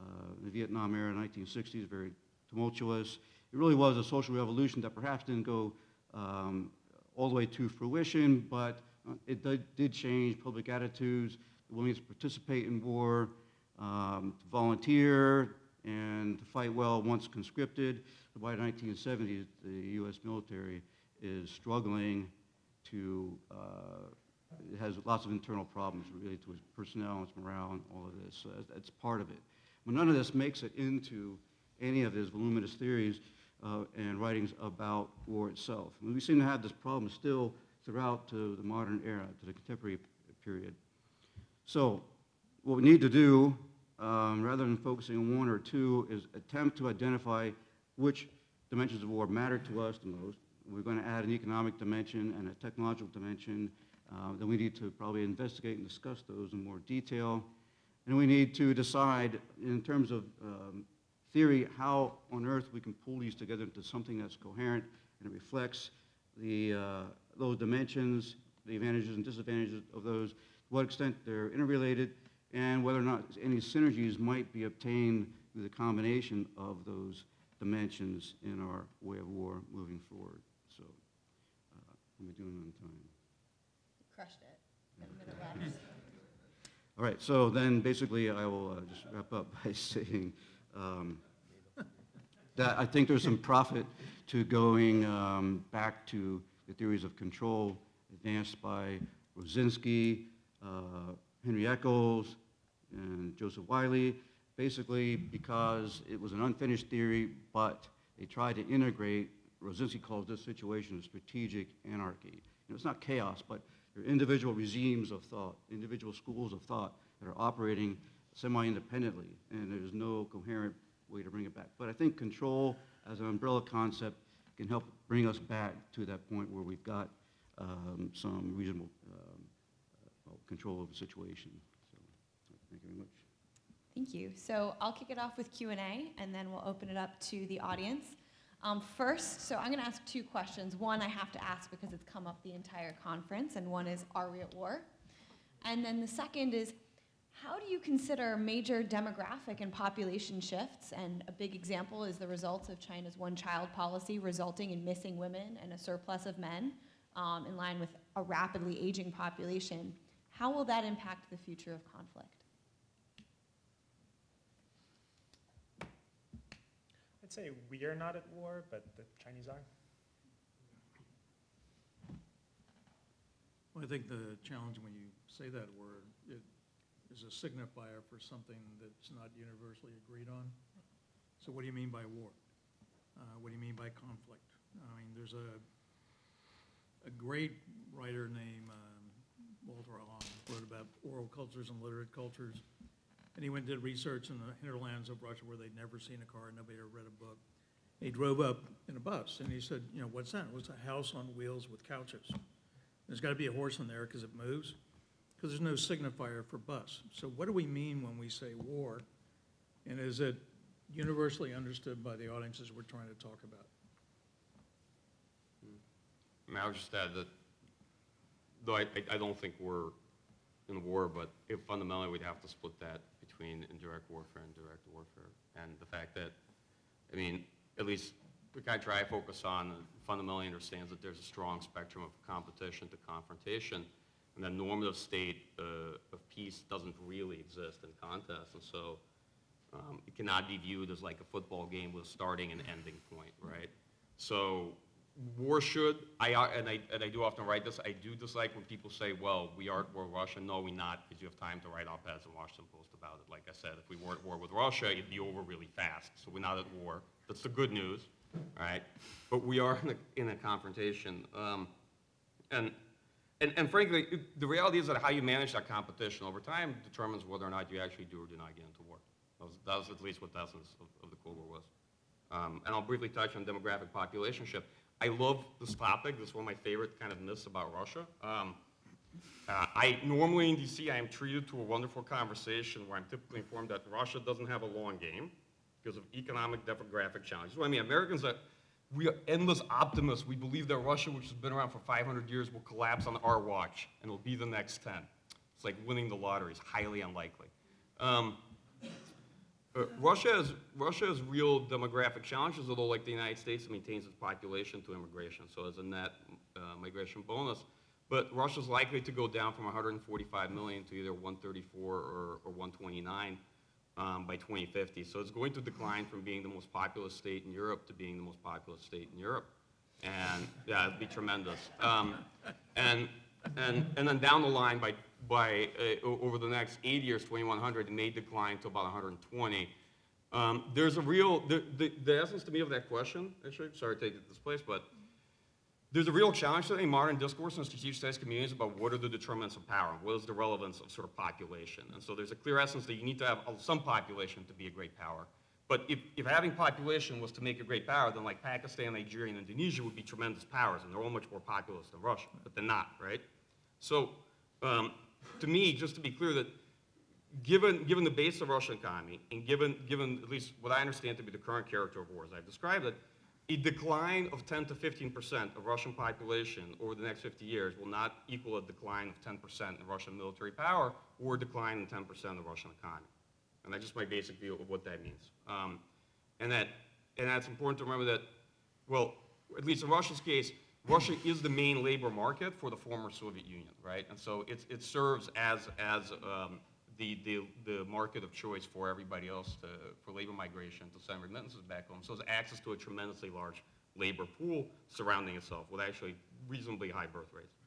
F: Uh, the Vietnam era, 1960s, very tumultuous. It really was a social revolution that perhaps didn't go um, all the way to fruition, but uh, it did, did change public attitudes, the willingness to participate in war, um, to volunteer, and to fight well once conscripted. By the 1970s, the U.S. military is struggling to, uh, has lots of internal problems related to its personnel, its morale, and all of this. So that's- part of it. But none of this makes it into any of his voluminous theories uh, and writings about war itself. And we seem to have this problem still throughout to the modern era, to the contemporary period. So what we need to do, um, rather than focusing on one or two, is attempt to identify which dimensions of war matter to us the most. We're going to add an economic dimension and a technological dimension. Uh, then we need to probably investigate and discuss those in more detail. And we need to decide, in terms of um, theory, how on earth we can pull these together into something that's coherent and reflects the, uh, those dimensions, the advantages and disadvantages of those, to what extent they're interrelated, and whether or not any synergies might be obtained through the combination of those dimensions in our way of war moving forward. Am I doing on time?
B: Crushed it. A minute left.
F: All right, so then basically I will uh, just wrap up by saying um, that I think there's some profit to going um, back to the theories of control advanced by Rosinski, uh, Henry Eccles, and Joseph Wylie, basically because it was an unfinished theory, but they tried to integrate, Rosinski calls this situation a strategic anarchy. You know, it's not chaos, but there are individual regimes of thought, individual schools of thought that are operating semi-independently, and there's no coherent way to bring it back. But I think control as an umbrella concept can help bring us back to that point where we've got um, some reasonable um, uh, control of the situation. So, thank you very much.
B: Thank you. So I'll kick it off with Q&A, and then we'll open it up to the audience. Um, first, so I'm going to ask two questions. One I have to ask because it's come up the entire conference, and one is, are we at war? And then the second is, how do you consider major demographic and population shifts? And a big example is the results of China's one-child policy resulting in missing women and a surplus of men um, in line with a rapidly aging population. How will that impact the future of conflict?
D: I'd say we are not at war, but the Chinese are.
C: Well, I think the challenge when you say that word, it is a signifier for something that's not universally agreed on. So what do you mean by war? Uh, What do you mean by conflict? I mean, there's a, a great writer named um, Walter Allen, wrote about oral cultures and literate cultures. And he went and did research in the hinterlands of Russia where they'd never seen a car, and nobody ever read a book. He drove up in a bus and he said, you know, what's that? It was a house on wheels with couches. There's got to be a horse in there because it moves, because there's no signifier for bus. So what do we mean when we say war? And is it universally understood by the audiences we're trying to talk about?
E: I mean, I would just add that, though I, I- I don't think we're in war, but fundamentally we'd have to split that between indirect warfare and direct warfare. And the fact that, I mean, at least the try focus on fundamentally understands that there's a strong spectrum of competition to confrontation, and that normative state uh, of peace doesn't really exist in contest. And so um, it cannot be viewed as like a football game with a starting and ending point, right? So war should, I, uh, and I, and I do often write this, I do dislike when people say, well, we are at war with Russia. No, we're not, because you have time to write op-eds in Washington Post about it. Like I said, if we were at war with Russia, it'd be over really fast. So we're not at war. That's the good news, right? But we are in a, in a confrontation. Um, and, and, and frankly, the reality is that how you manage that competition over time determines whether or not you actually do or do not get into war. That was, that was at least what the essence of, of the Cold War was. Um, and I'll briefly touch on demographic population shift. I love this topic. This is one of my favorite kind of myths about Russia. Um, uh, I normally in DC, I am treated to a wonderful conversation where I'm typically informed that Russia doesn't have a long game because of economic demographic challenges. What I mean, Americans are we are endless optimists. We believe that Russia, which has been around for 500 years, will collapse on our watch and it will be the next 10. It's like winning the lottery. It's highly unlikely. Um, uh, Russia has Russia has real demographic challenges, although like the United States, maintains its population to immigration, so as a net uh, migration bonus. But Russia's likely to go down from 145 million to either 134 or, or 129 um, by 2050. So it's going to decline from being the most populous state in Europe to being the most populous state in Europe. And yeah, it'd be tremendous. Um, and, and, and then down the line, by, by, uh, over the next eight years, 2100, it may decline to about 120. Um, there's a real, the, the, the essence to me of that question, actually, sorry to take it this place, but there's a real challenge today in modern discourse in strategic studies communities about what are the determinants of power, what is the relevance of sort of population. And so there's a clear essence that you need to have some population to be a great power. But if, if having population was to make a great power, then like Pakistan, Nigeria, and Indonesia would be tremendous powers, and they're all much more populous than Russia, but they're not, right? So um, to me, just to be clear that given, given the base of Russian economy, and given, given at least what I understand to be the current character of war as I've described it, a decline of 10 to 15 percent of Russian population over the next 50 years will not equal a decline of 10 percent in Russian military power or a decline in 10 percent of the Russian economy. And that's just my basic view of what that means. Um, and that, and that's important to remember that, well, at least in Russia's case, Russia is the main labor market for the former Soviet Union, right? And so it, it serves as, as um, the, the, the market of choice for everybody else to, for labor migration to send remittances back home. So it's access to a tremendously large labor pool surrounding itself with actually reasonably high birth rates.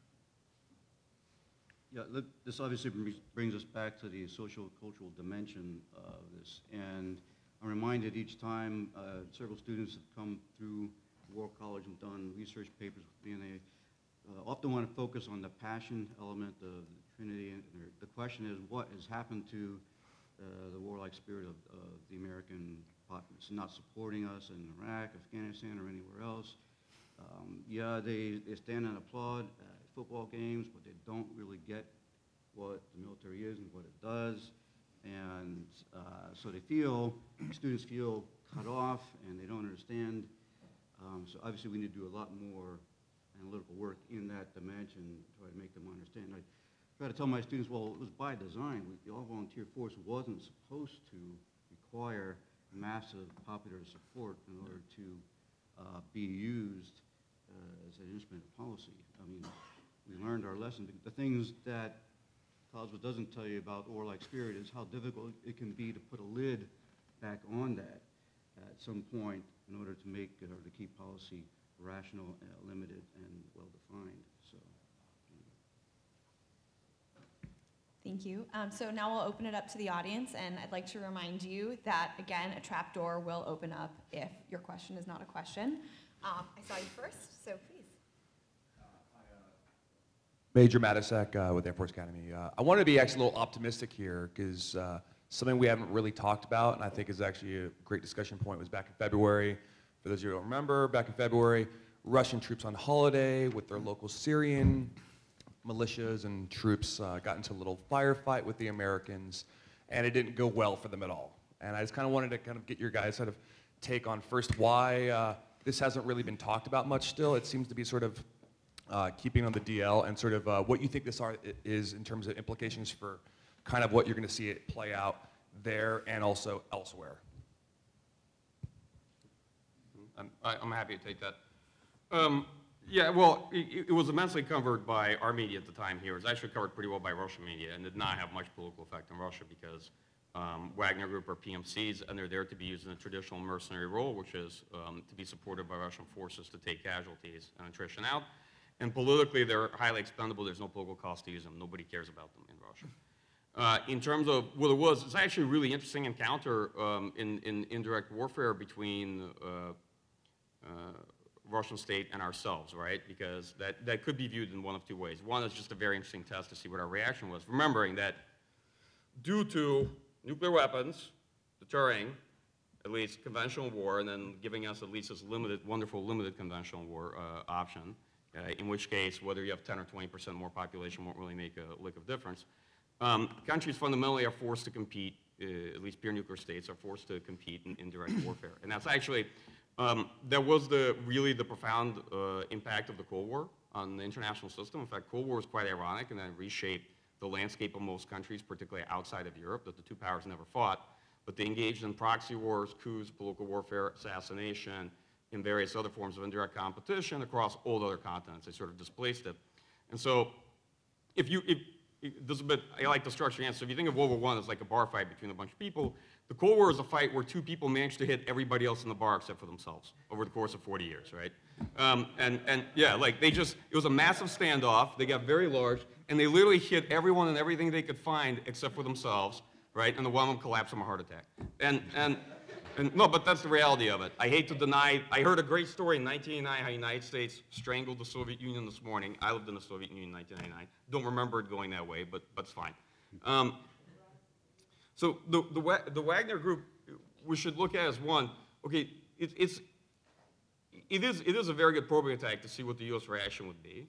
F: Yeah, look, this obviously brings- us back to the social cultural dimension of this. And I'm reminded each time uh, several students have come through War College and done research papers with me, and they uh, often want to focus on the passion element of the Trinity. And the question is, what has happened to uh, the warlike spirit of, of the American populace, not supporting us in Iraq, Afghanistan, or anywhere else? Um, yeah, they, they stand and applaud at football games, but they don't really get what the military is and what it does. And uh, so they feel, students feel cut off and they don't understand. Um, so obviously we need to do a lot more analytical work in that dimension to try to make them understand. I try to tell my students, well, it was by design. We- The all-volunteer force wasn't supposed to require massive popular support in order to uh, be used uh, as an instrument of policy. I mean, we learned our lesson. The things that Clausewitz doesn't tell you about warlike spirit is how difficult it can be to put a lid back on that at some point in order to make, or to keep policy rational, uh, limited, and well-defined, so.
B: Thank you. Um, so now we'll open it up to the audience, and I'd like to remind you that, again, a trap door will open up if your question is not a question. Um, I saw you first, so please.
G: Major Matisek uh, with Air Force Academy. Uh, I want to be actually a little optimistic here because uh, something we haven't really talked about, and I think is actually a great discussion point, was back in February. For those of you who don't remember, back in February, Russian troops on holiday with their local Syrian militias and troops uh, got into a little firefight with the Americans, and it didn't go well for them at all. And I just kind of wanted to kind of get your guys' sort of take on first why uh, this hasn't really been talked about much still. It seems to be sort of uh, keeping on the DL and sort of uh, what you think this are, is in terms of implications for kind of what you're going to see it play out there and also elsewhere.
E: I'm, I'm happy to take that. Um, Yeah, well, it, it was immensely covered by our media at the time here. It was actually covered pretty well by Russian media and did not have much political effect in Russia because um, Wagner Group or PMCs, and they're there to be used in a traditional mercenary role, which is um, to be supported by Russian forces to take casualties and attrition out. And politically, they're highly expendable. There's no political cost to use them. Nobody cares about them in Russia. Uh, in terms of what it was, it's actually a really interesting encounter um, in, in indirect warfare between uh, uh, Russian state and ourselves, right? Because that, that could be viewed in one of two ways. One is just a very interesting test to see what our reaction was, remembering that due to nuclear weapons deterring at least conventional war and then giving us at least this limited, wonderful limited conventional war uh, option, uh, in which case whether you have 10 or 20% more population won't really make a lick of difference. Um, countries fundamentally are forced to compete, uh, at least peer nuclear states are forced to compete in indirect warfare. And that's actually, um, that was the, really the profound uh, impact of the Cold War on the international system. In fact, Cold War was quite ironic and then reshaped the landscape of most countries, particularly outside of Europe, that the two powers never fought. But they engaged in proxy wars, coups, political warfare, assassination, and various other forms of indirect competition across all the other continents. They sort of displaced it. And so if you, if, if- this is a bit, I like the structure answer. If you think of World War I as like a bar fight between a bunch of people, the Cold War is a fight where two people managed to hit everybody else in the bar except for themselves over the course of 40 years, right? Um, and, and yeah, like they just, it was a massive standoff. They got very large, and they literally hit everyone and everything they could find except for themselves, right? And the one of them collapsed from a heart attack. And, and, and no, but that's the reality of it. I hate to deny, I heard a great story in 1989 how the United States strangled the Soviet Union this morning. I lived in the Soviet Union in 1999. Don't remember it going that way, but, it's fine. Um, so the, the, the Wagner Group, we should look at as one, okay, it, it's, it is, it is a very good probing attack to see what the U.S. reaction would be.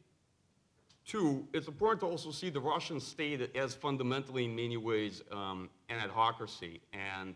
E: Two, it's important to also see the Russian state as fundamentally, in many ways, um, an adhocracy. And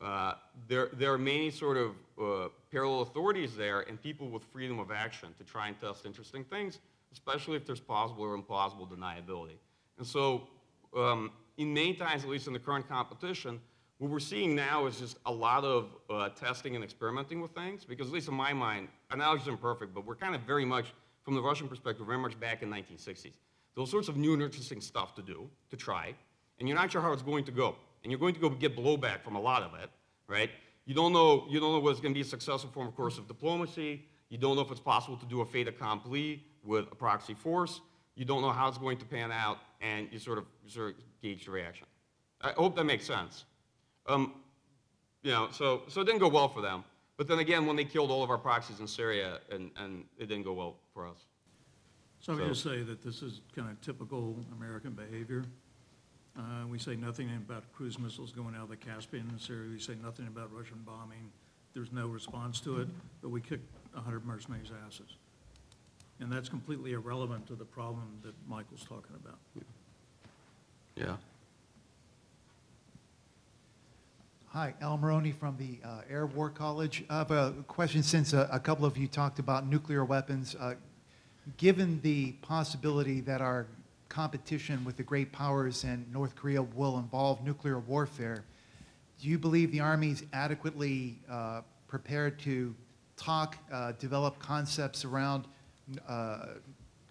E: uh, there, there are many sort of uh, parallel authorities there and people with freedom of action to try and test interesting things, especially if there's possible or implausible deniability. And so, um, in many times, at least in the current competition, what we're seeing now is just a lot of uh, testing and experimenting with things, because at least in my mind, analogy is imperfect, but we're kind of very much, from the Russian perspective, very much back in 1960s. Those sorts of new and interesting stuff to do, to try, and you're not sure how it's going to go. And you're going to go get blowback from a lot of it, right? You don't know, you don't know what's going to be a successful form, of course, of diplomacy. You don't know if it's possible to do a fait accompli with a proxy force. You don't know how it's going to pan out, and you sort of, you sort of gauge the reaction. I hope that makes sense. Um, you know, so, so it didn't go well for them. But then again, when they killed all of our proxies in Syria, and, and it didn't go well for us.
C: So I'm going to say that this is kind of typical American behavior. Uh, We say nothing about cruise missiles going out of the Caspian in Syria. We say nothing about Russian bombing. There's no response to it, but we kicked 100 mercenaries' asses. And that's completely irrelevant to the problem that Michael's talking about.
E: Yeah.
H: Hi, Al Maroney from the uh, Air War College. I have a question since a a couple of you talked about nuclear weapons. Uh, Given the possibility that our competition with the great powers and North Korea will involve nuclear warfare, do you believe the Army is adequately uh, prepared to talk, uh, develop concepts around uh,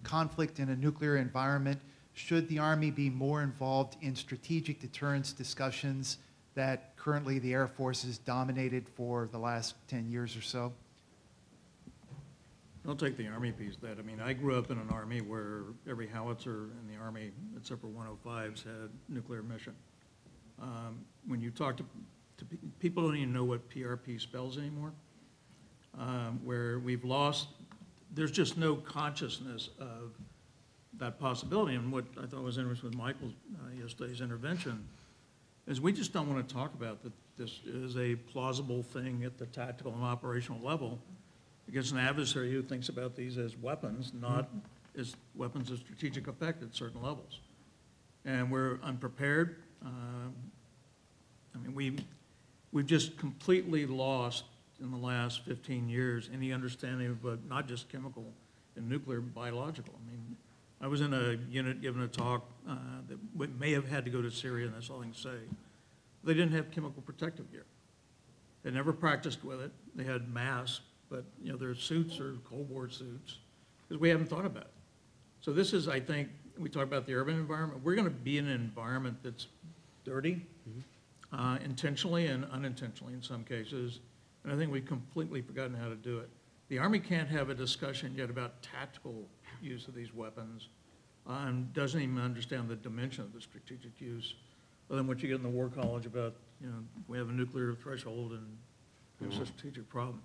H: conflict in a nuclear environment? Should the Army be more involved in strategic deterrence discussions that currently the Air Force has dominated for the last 10 years or so?
C: I'll take the Army piece of that. I mean, I grew up in an Army where every howitzer in the Army, except for 105s, had nuclear mission. Um, When you talk to, to, pe- people don't even know what PRP spells anymore, um, where we've lost, there's just no consciousness of that possibility. And what I thought was interesting with Michael's, uh, yesterday's intervention, is we just don't want to talk about that this is a plausible thing at the tactical and operational level against an adversary who thinks about these as weapons, not as weapons of strategic effect at certain levels. And we're unprepared. Um, I mean, we, we've just completely lost in the last 15 years any understanding of uh, not just chemical and nuclear, biological. I mean, I was in a unit giving a talk uh, that may have had to go to Syria, and that's all I can say. They didn't have chemical protective gear. They never practiced with it. They had masks, but, you know, their suits are Cold War suits, because we haven't thought about it. So this is, I think, we talk about the urban environment, we're gonna be in an environment that's dirty, uh, intentionally and unintentionally in some cases, and I think we've completely forgotten how to do it. The Army can't have a discussion yet about tactical use of these weapons, uh, and doesn't even understand the dimension of the strategic use, other than what you get in the War College about, you know, we have a nuclear threshold and it's a strategic problem.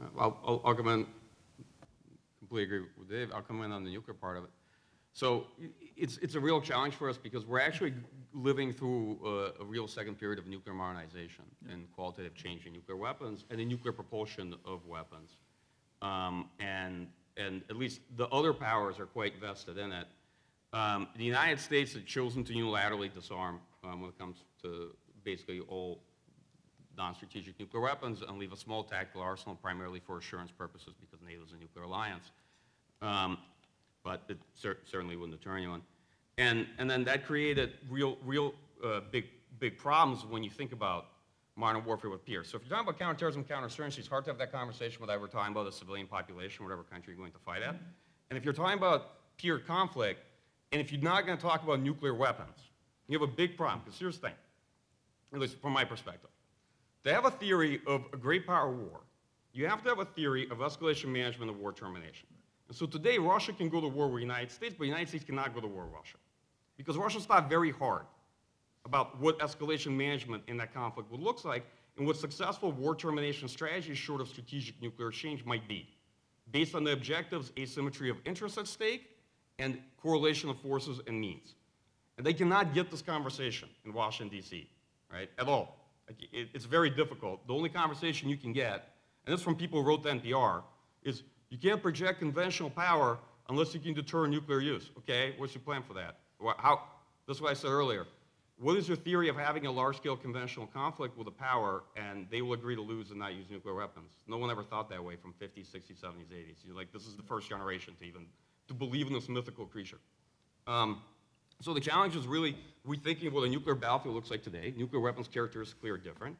E: Uh, I'll, I'll- I'll come in, completely agree with Dave, I'll come in on the nuclear part of it. So it's, it's a real challenge for us because we're actually living through a, a real second period of nuclear modernization and qualitative change in nuclear weapons and the nuclear propulsion of weapons. Um, and, and at least the other powers are quite vested in it. Um, the United States has chosen to unilaterally disarm um, when it comes to basically all non-strategic nuclear weapons and leave a small tactical arsenal primarily for assurance purposes because NATO is a nuclear alliance. Um, but it cer- certainly wouldn't deter anyone. And, and then that created real, real uh, big, big problems when you think about modern warfare with peers. So if you're talking about counterterrorism, counterinsurgency, it's hard to have that conversation without we're talking about a civilian population, whatever country you're going to fight at. And if you're talking about peer conflict, and if you're not going to talk about nuclear weapons, you have a big problem. Because here's the thing, at least from my perspective. To have a theory of a great power war, you have to have a theory of escalation management of war termination. And so today, Russia can go to war with the United States, but the United States cannot go to war with Russia. Because Russia's thought very hard about what escalation management in that conflict would look like and what successful war termination strategies short of strategic nuclear exchange might be, based on the objectives, asymmetry of interests at stake, and correlation of forces and means. And they cannot get this conversation in Washington, D.C., right, at all. Like, it, it's very difficult. The only conversation you can get, and this is from people who wrote to NPR, is you can't project conventional power unless you can deter nuclear use. Okay, what's your plan for that? How, that's what I said earlier. What is your theory of having a large-scale conventional conflict with a power and they will agree to lose and not use nuclear weapons? No one ever thought that way from 50s, 60s, 70s, 80s. You're like, this is the first generation to even, to believe in this mythical creature. Um, so the challenge is really rethinking what a nuclear battlefield looks like today. Nuclear weapons characteristically are different.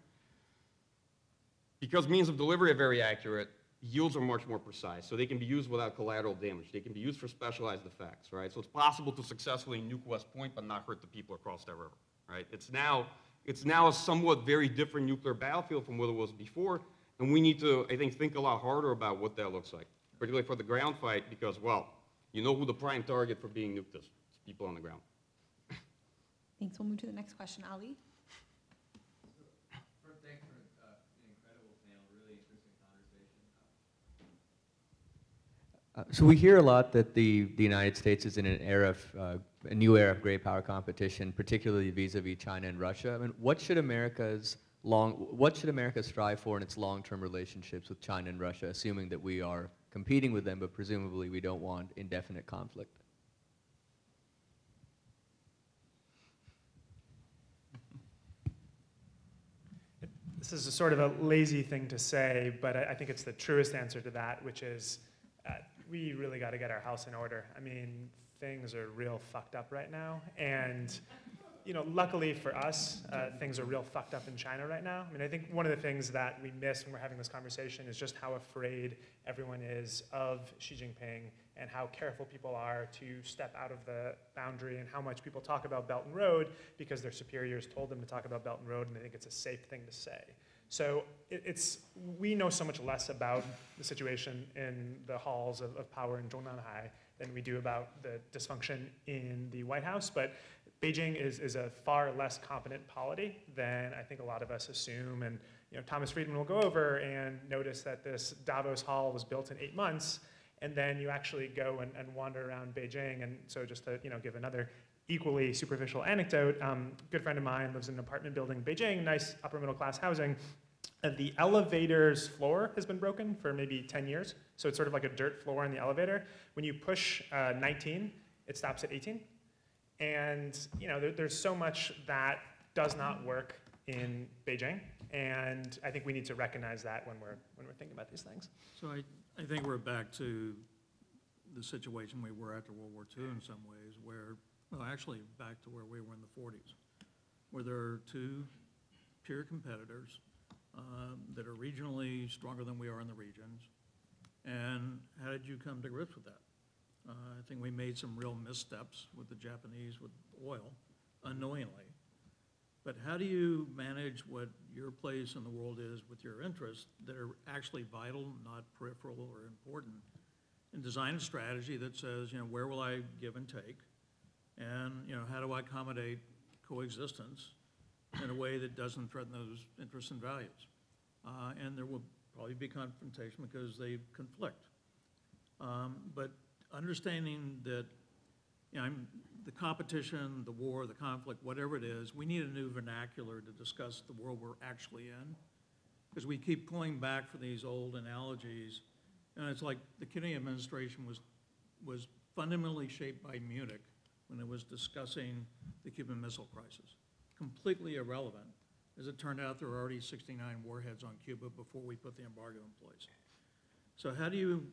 E: Because means of delivery are very accurate, yields are much more precise. So they can be used without collateral damage. They can be used for specialized effects, right? So it's possible to successfully nuke West Point but not hurt the people across that river, right? It's now, it's now a somewhat very different nuclear battlefield from what it was before. And we need to, I think, think a lot harder about what that looks like, particularly for the ground fight, because, well, you know who the prime target for being nuked is. It's people on the ground.
B: Thanks. We'll move to the next question. Ali?
I: First, thanks for uh, an incredible panel, really interesting conversation. Uh, So we hear a lot that the, the United States is in an era of, uh, a new era of great power competition, particularly vis-à-vis China and Russia. I mean, what should America's long, what should America strive for in its long-term relationships with China and Russia, assuming that we are competing with them, but presumably we don't want indefinite conflict?
D: This is a sort of a lazy thing to say, but I, I think it's the truest answer to that, which is uh, we really got to get our house in order. I mean, things are real fucked up right now, and you know, luckily for us, uh, things are real fucked up in China right now. I mean, I think one of the things that we miss when we're having this conversation is just how afraid everyone is of Xi Jinping and how careful people are to step out of the boundary and how much people talk about Belt and Road because their superiors told them to talk about Belt and Road and they think it's a safe thing to say. So it, it's, we know so much less about the situation in the halls of, of power in Zhongnanhai than we do about the dysfunction in the White House. But Beijing is, is a far less competent polity than I think a lot of us assume. And you know, Thomas Friedman will go over and notice that this Davos Hall was built in eight months, and then you actually go and, and wander around Beijing. And so just to you know, give another equally superficial anecdote, um, good friend of mine lives in an apartment building in Beijing, nice upper middle class housing. And the elevator's floor has been broken for maybe 10 years. So it's sort of like a dirt floor in the elevator. When you push uh, 19, it stops at 18. And you know, there, there's so much that does not work in Beijing, and I think we need to recognize that when we're when we're thinking about these things.
C: So I, I think we're back to the situation we were after World War II in some ways, where, well, actually, back to where we were in the 40s, where there are two peer competitors um, that are regionally stronger than we are in the regions. And how did you come to grips with that? Uh, I think we made some real missteps with the Japanese with oil unknowingly. But how do you manage what your place in the world is with your interests that are actually vital, not peripheral or important? And design a strategy that says, you know, where will I give and take? And, you know, how do I accommodate coexistence in a way that doesn't threaten those interests and values? Uh, and there will probably be confrontation because they conflict. Um, but understanding that, you know, the competition, the war, the conflict, whatever it is, we need a new vernacular to discuss the world we're actually in. Because we keep pulling back for these old analogies, and it's like the Kennedy administration was, was fundamentally shaped by Munich when it was discussing the Cuban Missile Crisis. Completely irrelevant. As it turned out, there were already 69 warheads on Cuba before we put the embargo in place. So how do you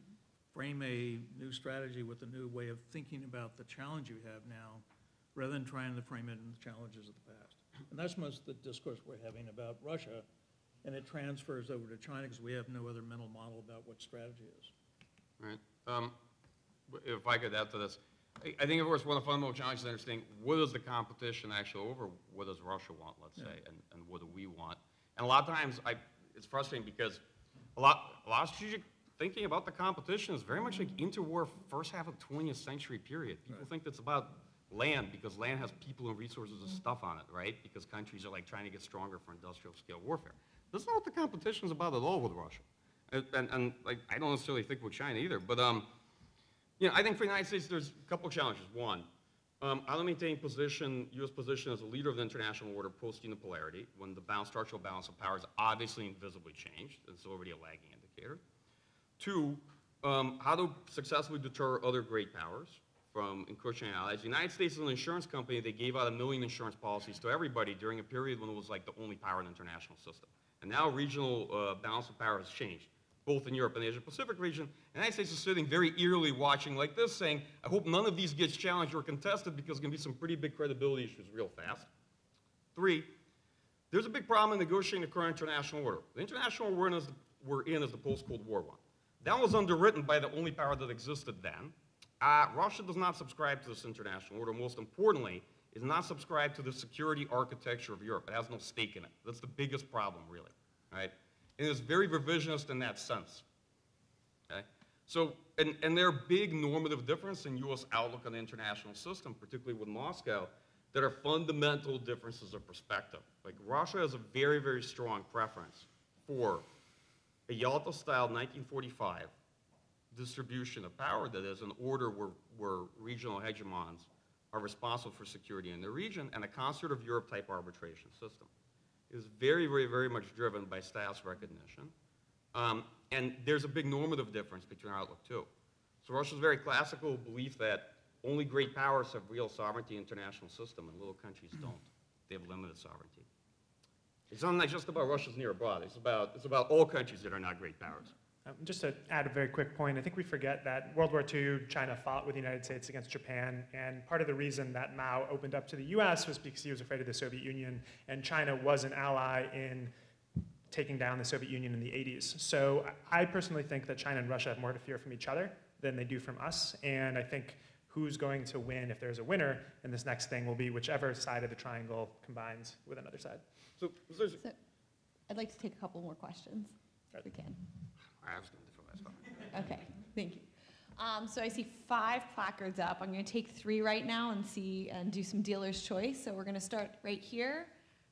C: frame a new strategy with a new way of thinking about the challenge you have now, rather than trying to frame it in the challenges of the past? And that's most of the discourse we're having about Russia, and it transfers over to China because we have no other mental model about what strategy is.
E: Right. Um, If I could add to this, I- think, of course, one of the fundamental challenges is understanding what is the competition actually over? What does Russia want, let's say, and, and what do we want? And a lot of times, I, it's frustrating because a lot, a lot of strategic thinking about the competition is very much like interwar first half of 20th century period. People think that's about land because land has people and resources and stuff on it, right? Because countries are like trying to get stronger for industrial scale warfare. That's not what the competition is about at all with Russia. And, and, and like, I don't necessarily think with China either, but, um, you know, I think for the United States, there's a couple of challenges. One, um, how to maintain position, U.S. position as a leader of the international order post-unipolarity when the balance, structural balance of power is obviously invisibly changed. It's already a lagging indicator. Two, um, how to successfully deter other great powers from encroaching allies. The United States is an insurance company. They gave out a million insurance policies to everybody during a period when it was like the only power in the international system. And now regional uh, balance of power has changed, both in Europe and the Asia Pacific region. The United States is sitting very eerily watching like this, saying, I hope none of these gets challenged or contested because there's going to be some pretty big credibility issues real fast. Three, there's a big problem in negotiating the current international order. The international order we're in is the post-Cold War one. That was underwritten by the only power that existed then. Uh, Russia does not subscribe to this international order. Most importantly, is not subscribed to the security architecture of Europe. It has no stake in it. That's the biggest problem, really. Right? And it's very revisionist in that sense. Okay? So, and, and there are big normative differences in U.S. outlook on the international system, particularly with Moscow, that are fundamental differences of perspective. Like Russia has a very, very strong preference for a Yalta-style 1945 distribution of power that is an order where, where regional hegemons are responsible for security in the region and a concert of Europe type arbitration system. Is very, very, very much driven by status recognition. Um, and there's a big normative difference between our outlook too. So Russia's very classical belief that only great powers have real sovereignty in the international system and little countries don't. They have limited sovereignty. It's not just about Russia's near abroad. It's about, it's about all countries that are not great powers.
D: Um, just to add a very quick point, I think we forget that World War II, China fought with the United States against Japan, and part of the reason that Mao opened up to the U.S. was because he was afraid of the Soviet Union, and China was an ally in taking down the Soviet Union in the 80s. So I personally think that China and Russia have more to fear from each other than they do from us, and I think who's going to win if there's a winner and this next thing will be whichever side of the triangle combines with another side.
E: So, there's,
B: So I'd like to take a couple more questions, if we can.
E: I was going to defer last time.
B: Okay, thank you. Um, so I see five placards up. I'm going to take three right now and see and do some dealer's choice. So we're going to start right here.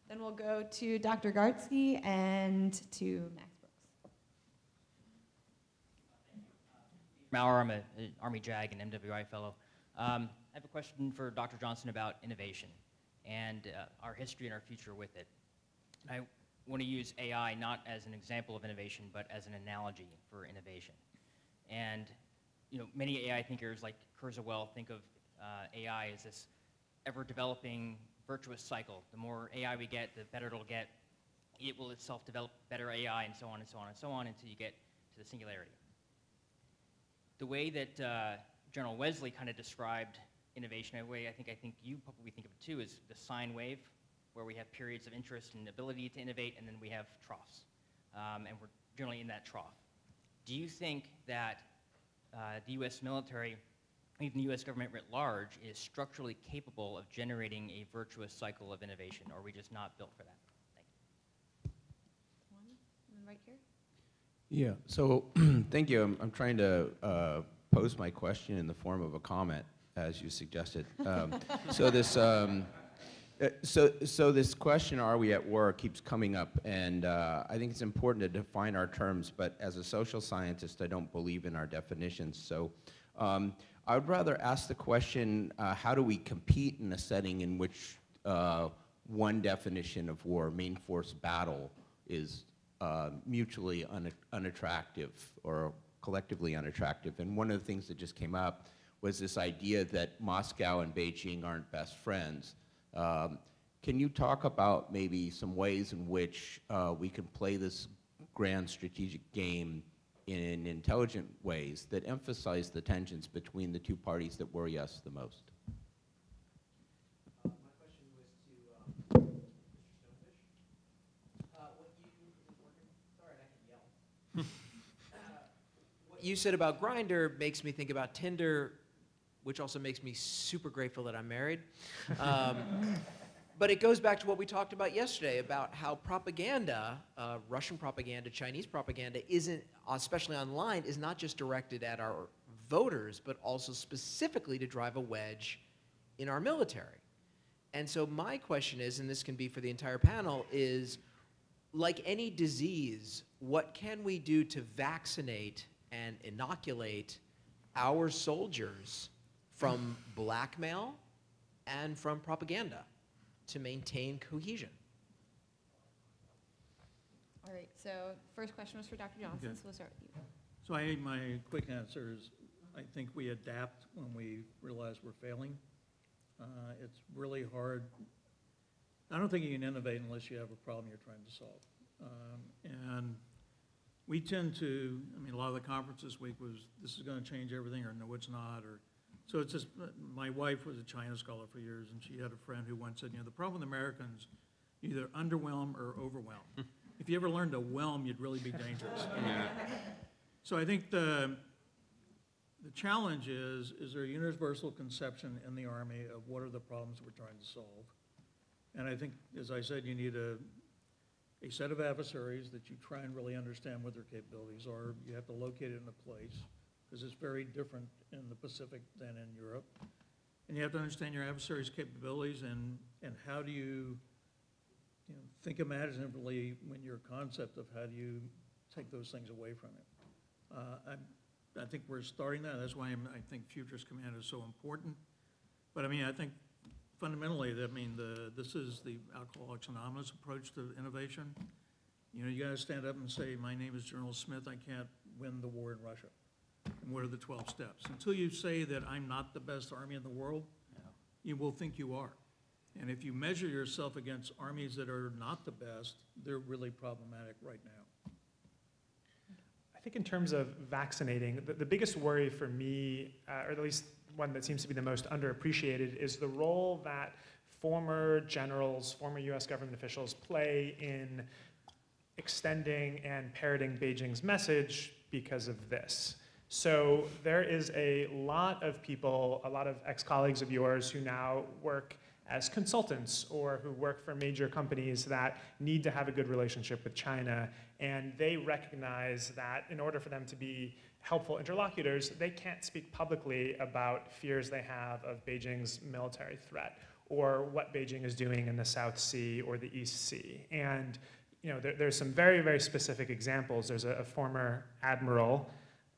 B: Then we'll go to Dr. Gartsky and to Max Brooks.
J: Maurer, I'm an Army JAG and MWI fellow. Um, I have a question for Dr. Johnson about innovation and uh, our history and our future with it. I want to use AI not as an example of innovation, but as an analogy for innovation. And you know, many AI thinkers like Kurzweil think of uh, AI as this ever-developing virtuous cycle. The more AI we get, the better it'll get. It will itself develop better AI, and so on and so on and so on until you get to the singularity the way that uh, General Wesley kind of described innovation, in a way I think I think you probably think of it too, is the sine wave, where we have periods of interest and ability to innovate, and then we have troughs, um, and we're generally in that trough. Do you think that uh, the U.S. military even the US government writ large, is structurally capable of generating a virtuous cycle of innovation, or are we just not built for that? Thank you.
B: One, right here.
K: Yeah, so, thank you. I'm, I'm trying to uh, pose my question in the form of a comment, as you suggested. Um, so this, um, uh, so, so this question, "Are we at war?" keeps coming up, and uh, I think it's important to define our terms. But as a social scientist, I don't believe in our definitions. So, um, I would rather ask the question: uh, How do we compete in a setting in which uh, one definition of war, main force battle, is uh, mutually un- unattractive or collectively unattractive. And one of the things that just came up was this idea that Moscow and Beijing aren't best friends. Um, can you talk about maybe some ways in which uh, we can play this grand strategic game in intelligent ways that emphasize the tensions between the two parties that worry us the most?
L: What you said about Grindr makes me think about Tinder, which also makes me super grateful that I'm married. Um, but it goes back to what we talked about yesterday about how propaganda, uh, Russian propaganda, Chinese propaganda, isn't, especially online, is not just directed at our voters, but also specifically to drive a wedge in our military. And so my question is, and this can be for the entire panel, is like any disease, what can we do to vaccinate and inoculate our soldiers from blackmail and from propaganda to maintain cohesion?
B: All right, so first question was for Dr. Johnson,
C: Okay.
B: so we'll start with you.
C: So I, my quick answer is, I think we adapt when we realize we're failing. Uh, It's really hard. I don't think you can innovate unless you have a problem you're trying to solve. Um, And we tend to, I mean, a lot of the conference this week was, this is going to change everything, or no, it's not, or, so it's just, uh, my wife was a China scholar for years, and she had a friend who once said, you know, the problem with Americans, you either underwhelm or overwhelm. If you ever learned to whelm, you'd really be dangerous. So I think the, the challenge is, is there a universal conception in the Army of what are the problems we're trying to solve? And I think, as I said, you need a, a set of adversaries that you try and really understand what their capabilities are. You have to locate it in a place, because it's very different in the Pacific than in Europe. And you have to understand your adversary's capabilities and, and how do you, you know, think imaginatively when your concept of how do you take those things away from it. Uh, I, I think we're starting that, that's why I'm, I think Futures Command is so important. But I mean, I think fundamentally, I mean, the, this is the Alcoholics Anonymous approach to innovation. You know, you gotta stand up and say, my name is General Smith, I can't win the war in Russia. And what are the twelve steps? Until you say that I'm not the best army in the world, you will think you are. And if you measure yourself against armies that are not the best, they're really problematic right now.
D: I think in terms of vaccinating, the, the biggest worry for me, uh, or at least one that seems to be the most underappreciated, is the role that former generals, former US government officials play in extending and parroting Beijing's message because of this. So there is a lot of people, a lot of ex-colleagues of yours who now work as consultants or who work for major companies that need to have a good relationship with China. And they recognize that in order for them to be helpful interlocutors, they can't speak publicly about fears they have of Beijing's military threat or what Beijing is doing in the South Sea or the East Sea. And you know, there, there's some very, very specific examples. There's a, a former admiral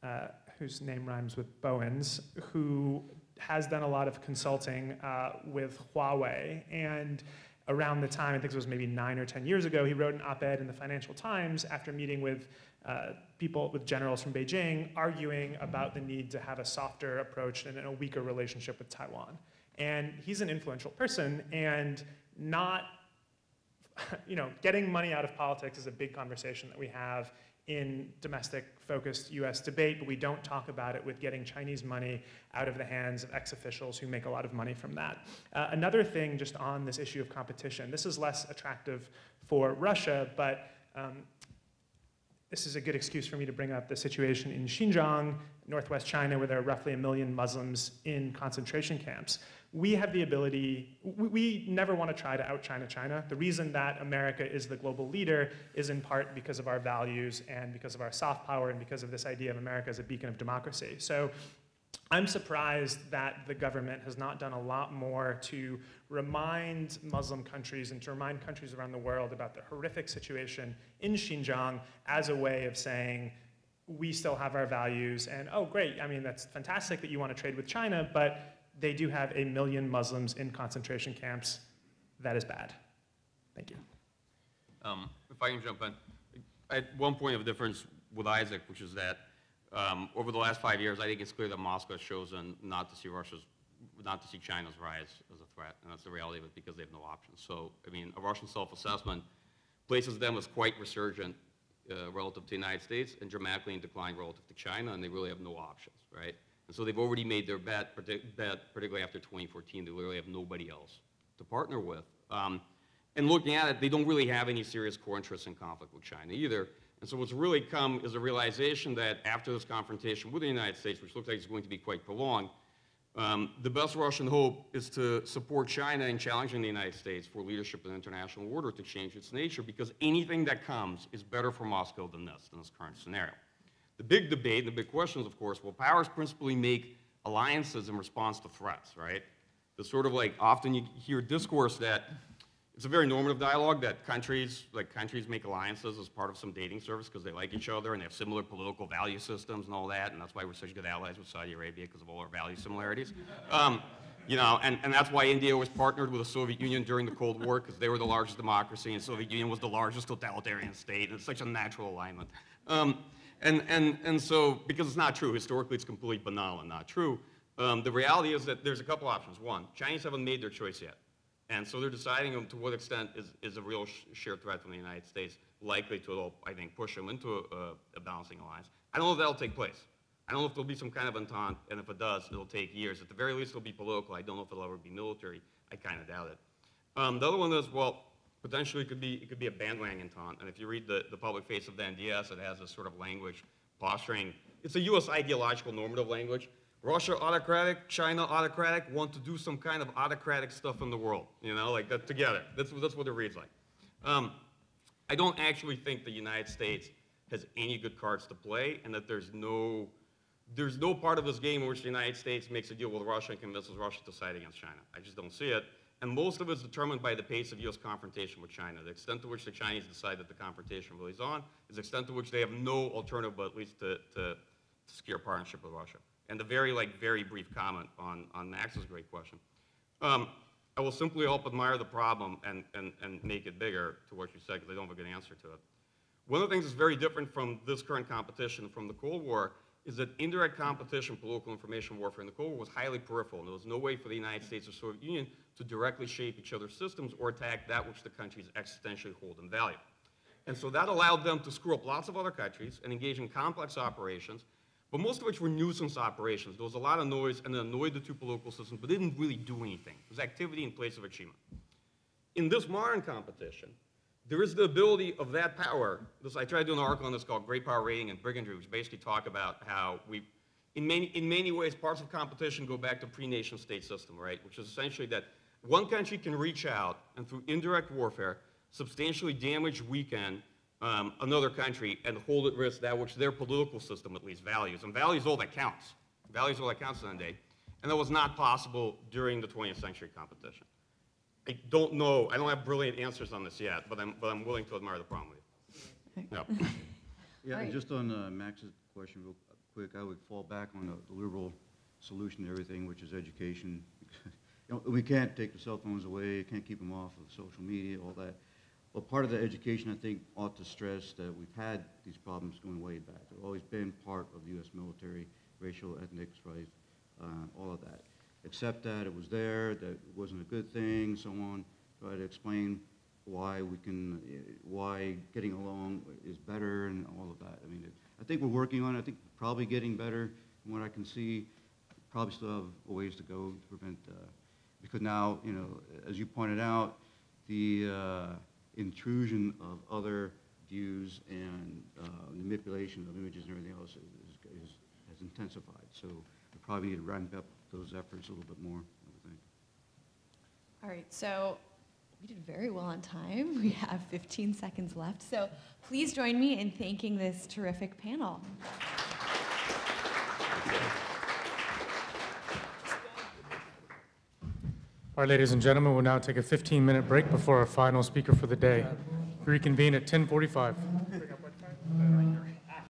D: uh, whose name rhymes with Bowens, who has done a lot of consulting uh, with Huawei. And around the time, I think it was maybe nine or 10 years ago, he wrote an op-ed in the Financial Times after meeting with uh, people, with generals from Beijing, arguing about the need to have a softer approach and a weaker relationship with Taiwan. And he's an influential person, and not, you know, getting money out of politics is a big conversation that we have in domestic focused US debate, but we don't talk about it with getting Chinese money out of the hands of ex officials who make a lot of money from that. Uh, another thing, just on this issue of competition, this is less attractive for Russia, but um, this is a good excuse for me to bring up the situation in Xinjiang. northwest China, where there are roughly a million Muslims in concentration camps. We have the ability, we, never want to try to out China China. The reason that America is the global leader is in part because of our values and because of our soft power and because of this idea of America as a beacon of democracy. So I'm surprised that the government has not done a lot more to remind Muslim countries and to remind countries around the world about the horrific situation in Xinjiang as a way of saying, we still have our values, and oh, great, I mean, that's fantastic that you want to trade with China, but they do have a million Muslims in concentration camps. That is bad. Thank you.
E: Um, If I can jump in. At one point of difference with Isaac, which is that um, over the last five years, I think it's clear that Moscow has chosen not to see Russia's, not to see China's rise as a threat, and that's the reality of it because they have no options. So, I mean, a Russian self-assessment places them as quite resurgent uh, relative to the United States and dramatically in decline relative to China, and they really have no options, right? And so they've already made their bet, bet particularly after 2014, they literally have nobody else to partner with. Um, and looking at it, they don't really have any serious core interests in conflict with China either. And so what's really come is a realization that after this confrontation with the United States, which looks like it's going to be quite prolonged, um, the best Russian hope is to support China in challenging the United States for leadership in the international order to change its nature, because anything that comes is better for Moscow than this, than this current scenario. The big debate the big question is, of course, will powers principally make alliances in response to threats, right? The sort of like, often you hear discourse that it's a very normative dialogue that countries, like countries make alliances as part of some dating service because they like each other and they have similar political value systems and all that, and that's why we're such good allies with Saudi Arabia because of all our value similarities. Um, you know, and, and that's why India was partnered with the Soviet Union during the Cold War because they were the largest democracy and Soviet Union was the largest totalitarian state, and it's such a natural alignment. Um, and, and, and so, because it's not true, historically it's completely banal and not true, um, the reality is that there's a couple options. One, Chinese haven't made their choice yet. And so they're deciding to what extent is, is a real sh- sheer threat from the United States likely to, I think, push them into a, a balancing alliance. I don't know if that'll take place. I don't know if there'll be some kind of entente, and if it does, it'll take years. At the very least, it'll be political. I don't know if it'll ever be military. I kind of doubt it. Um, the other one is, well, potentially it could be, it could be a bandwagon entente. And if you read the, the public face of the NDS, it has this sort of language posturing. It's a U.S. ideological normative language. Russia autocratic, China autocratic, want to do some kind of autocratic stuff in the world, you know, like that together. That's, that's what it reads like. Um, I don't actually think the United States has any good cards to play, and that there's no, there's no part of this game in which the United States makes a deal with Russia and convinces Russia to side against China. I just don't see it. And most of it's determined by the pace of U.S. confrontation with China. The extent to which the Chinese decide that the confrontation really is on is the extent to which they have no alternative but at least to, to secure partnership with Russia. And the very, like, very brief comment on, on Max's great question. Um, I will simply help admire the problem and, and, and make it bigger to what you said, because I don't have a good answer to it. One of the things that's very different from this current competition from the Cold War is that indirect competition, political information warfare in the Cold War was highly peripheral, and there was no way for the United States or Soviet Union to directly shape each other's systems or attack that which the countries existentially hold in value. And so that allowed them to screw up lots of other countries and engage in complex operations but most of which were nuisance operations. There was a lot of noise and it annoyed the two political systems, but didn't really do anything. It was activity in place of achievement. In this modern competition, there is the ability of that power. This, I tried to do an article on this called Great Power Raiding and Brigandry, which basically talk about how we, in many, in many ways, parts of competition go back to pre-nation state system, right? Which is essentially that one country can reach out and through indirect warfare substantially damage, weaken, um, another country and hold at risk that which their political system at least values. And values all that counts. Values all that counts in the day. And that was not possible during the 20th century competition. I don't know, I don't have brilliant answers on this yet, but I'm, but I'm willing to admire the problem with you. Yeah.
F: Yeah, and
B: Right.
F: just on uh, Max's question real quick, I would fall back on the the liberal solution to everything, which is education. You know, we can't take the cell phones away, can't keep them off of social media, all that. But part of the education, I think, ought to stress that we've had these problems going way back. They've always been part of the U.S. military, racial, ethnic strife, uh, all of that. Accept that it was there, that it wasn't a good thing, so on. Try to explain why we can, uh, why getting along is better and all of that. I mean, it, I think we're working on it. I think probably getting better from what I can see. Probably still have a ways to go to prevent, uh, because now, you know, as you pointed out, the uh, intrusion of other views and uh, manipulation of images and everything else is, is, has has intensified. So we probably need to ramp up those efforts a little bit more, I would think.
B: All right, so we did very well on time. We have 15 seconds left. So please join me in thanking this terrific panel.
A: All right, ladies and gentlemen, we'll now take a 15-minute break before our final speaker for the day. We reconvene at 10:45.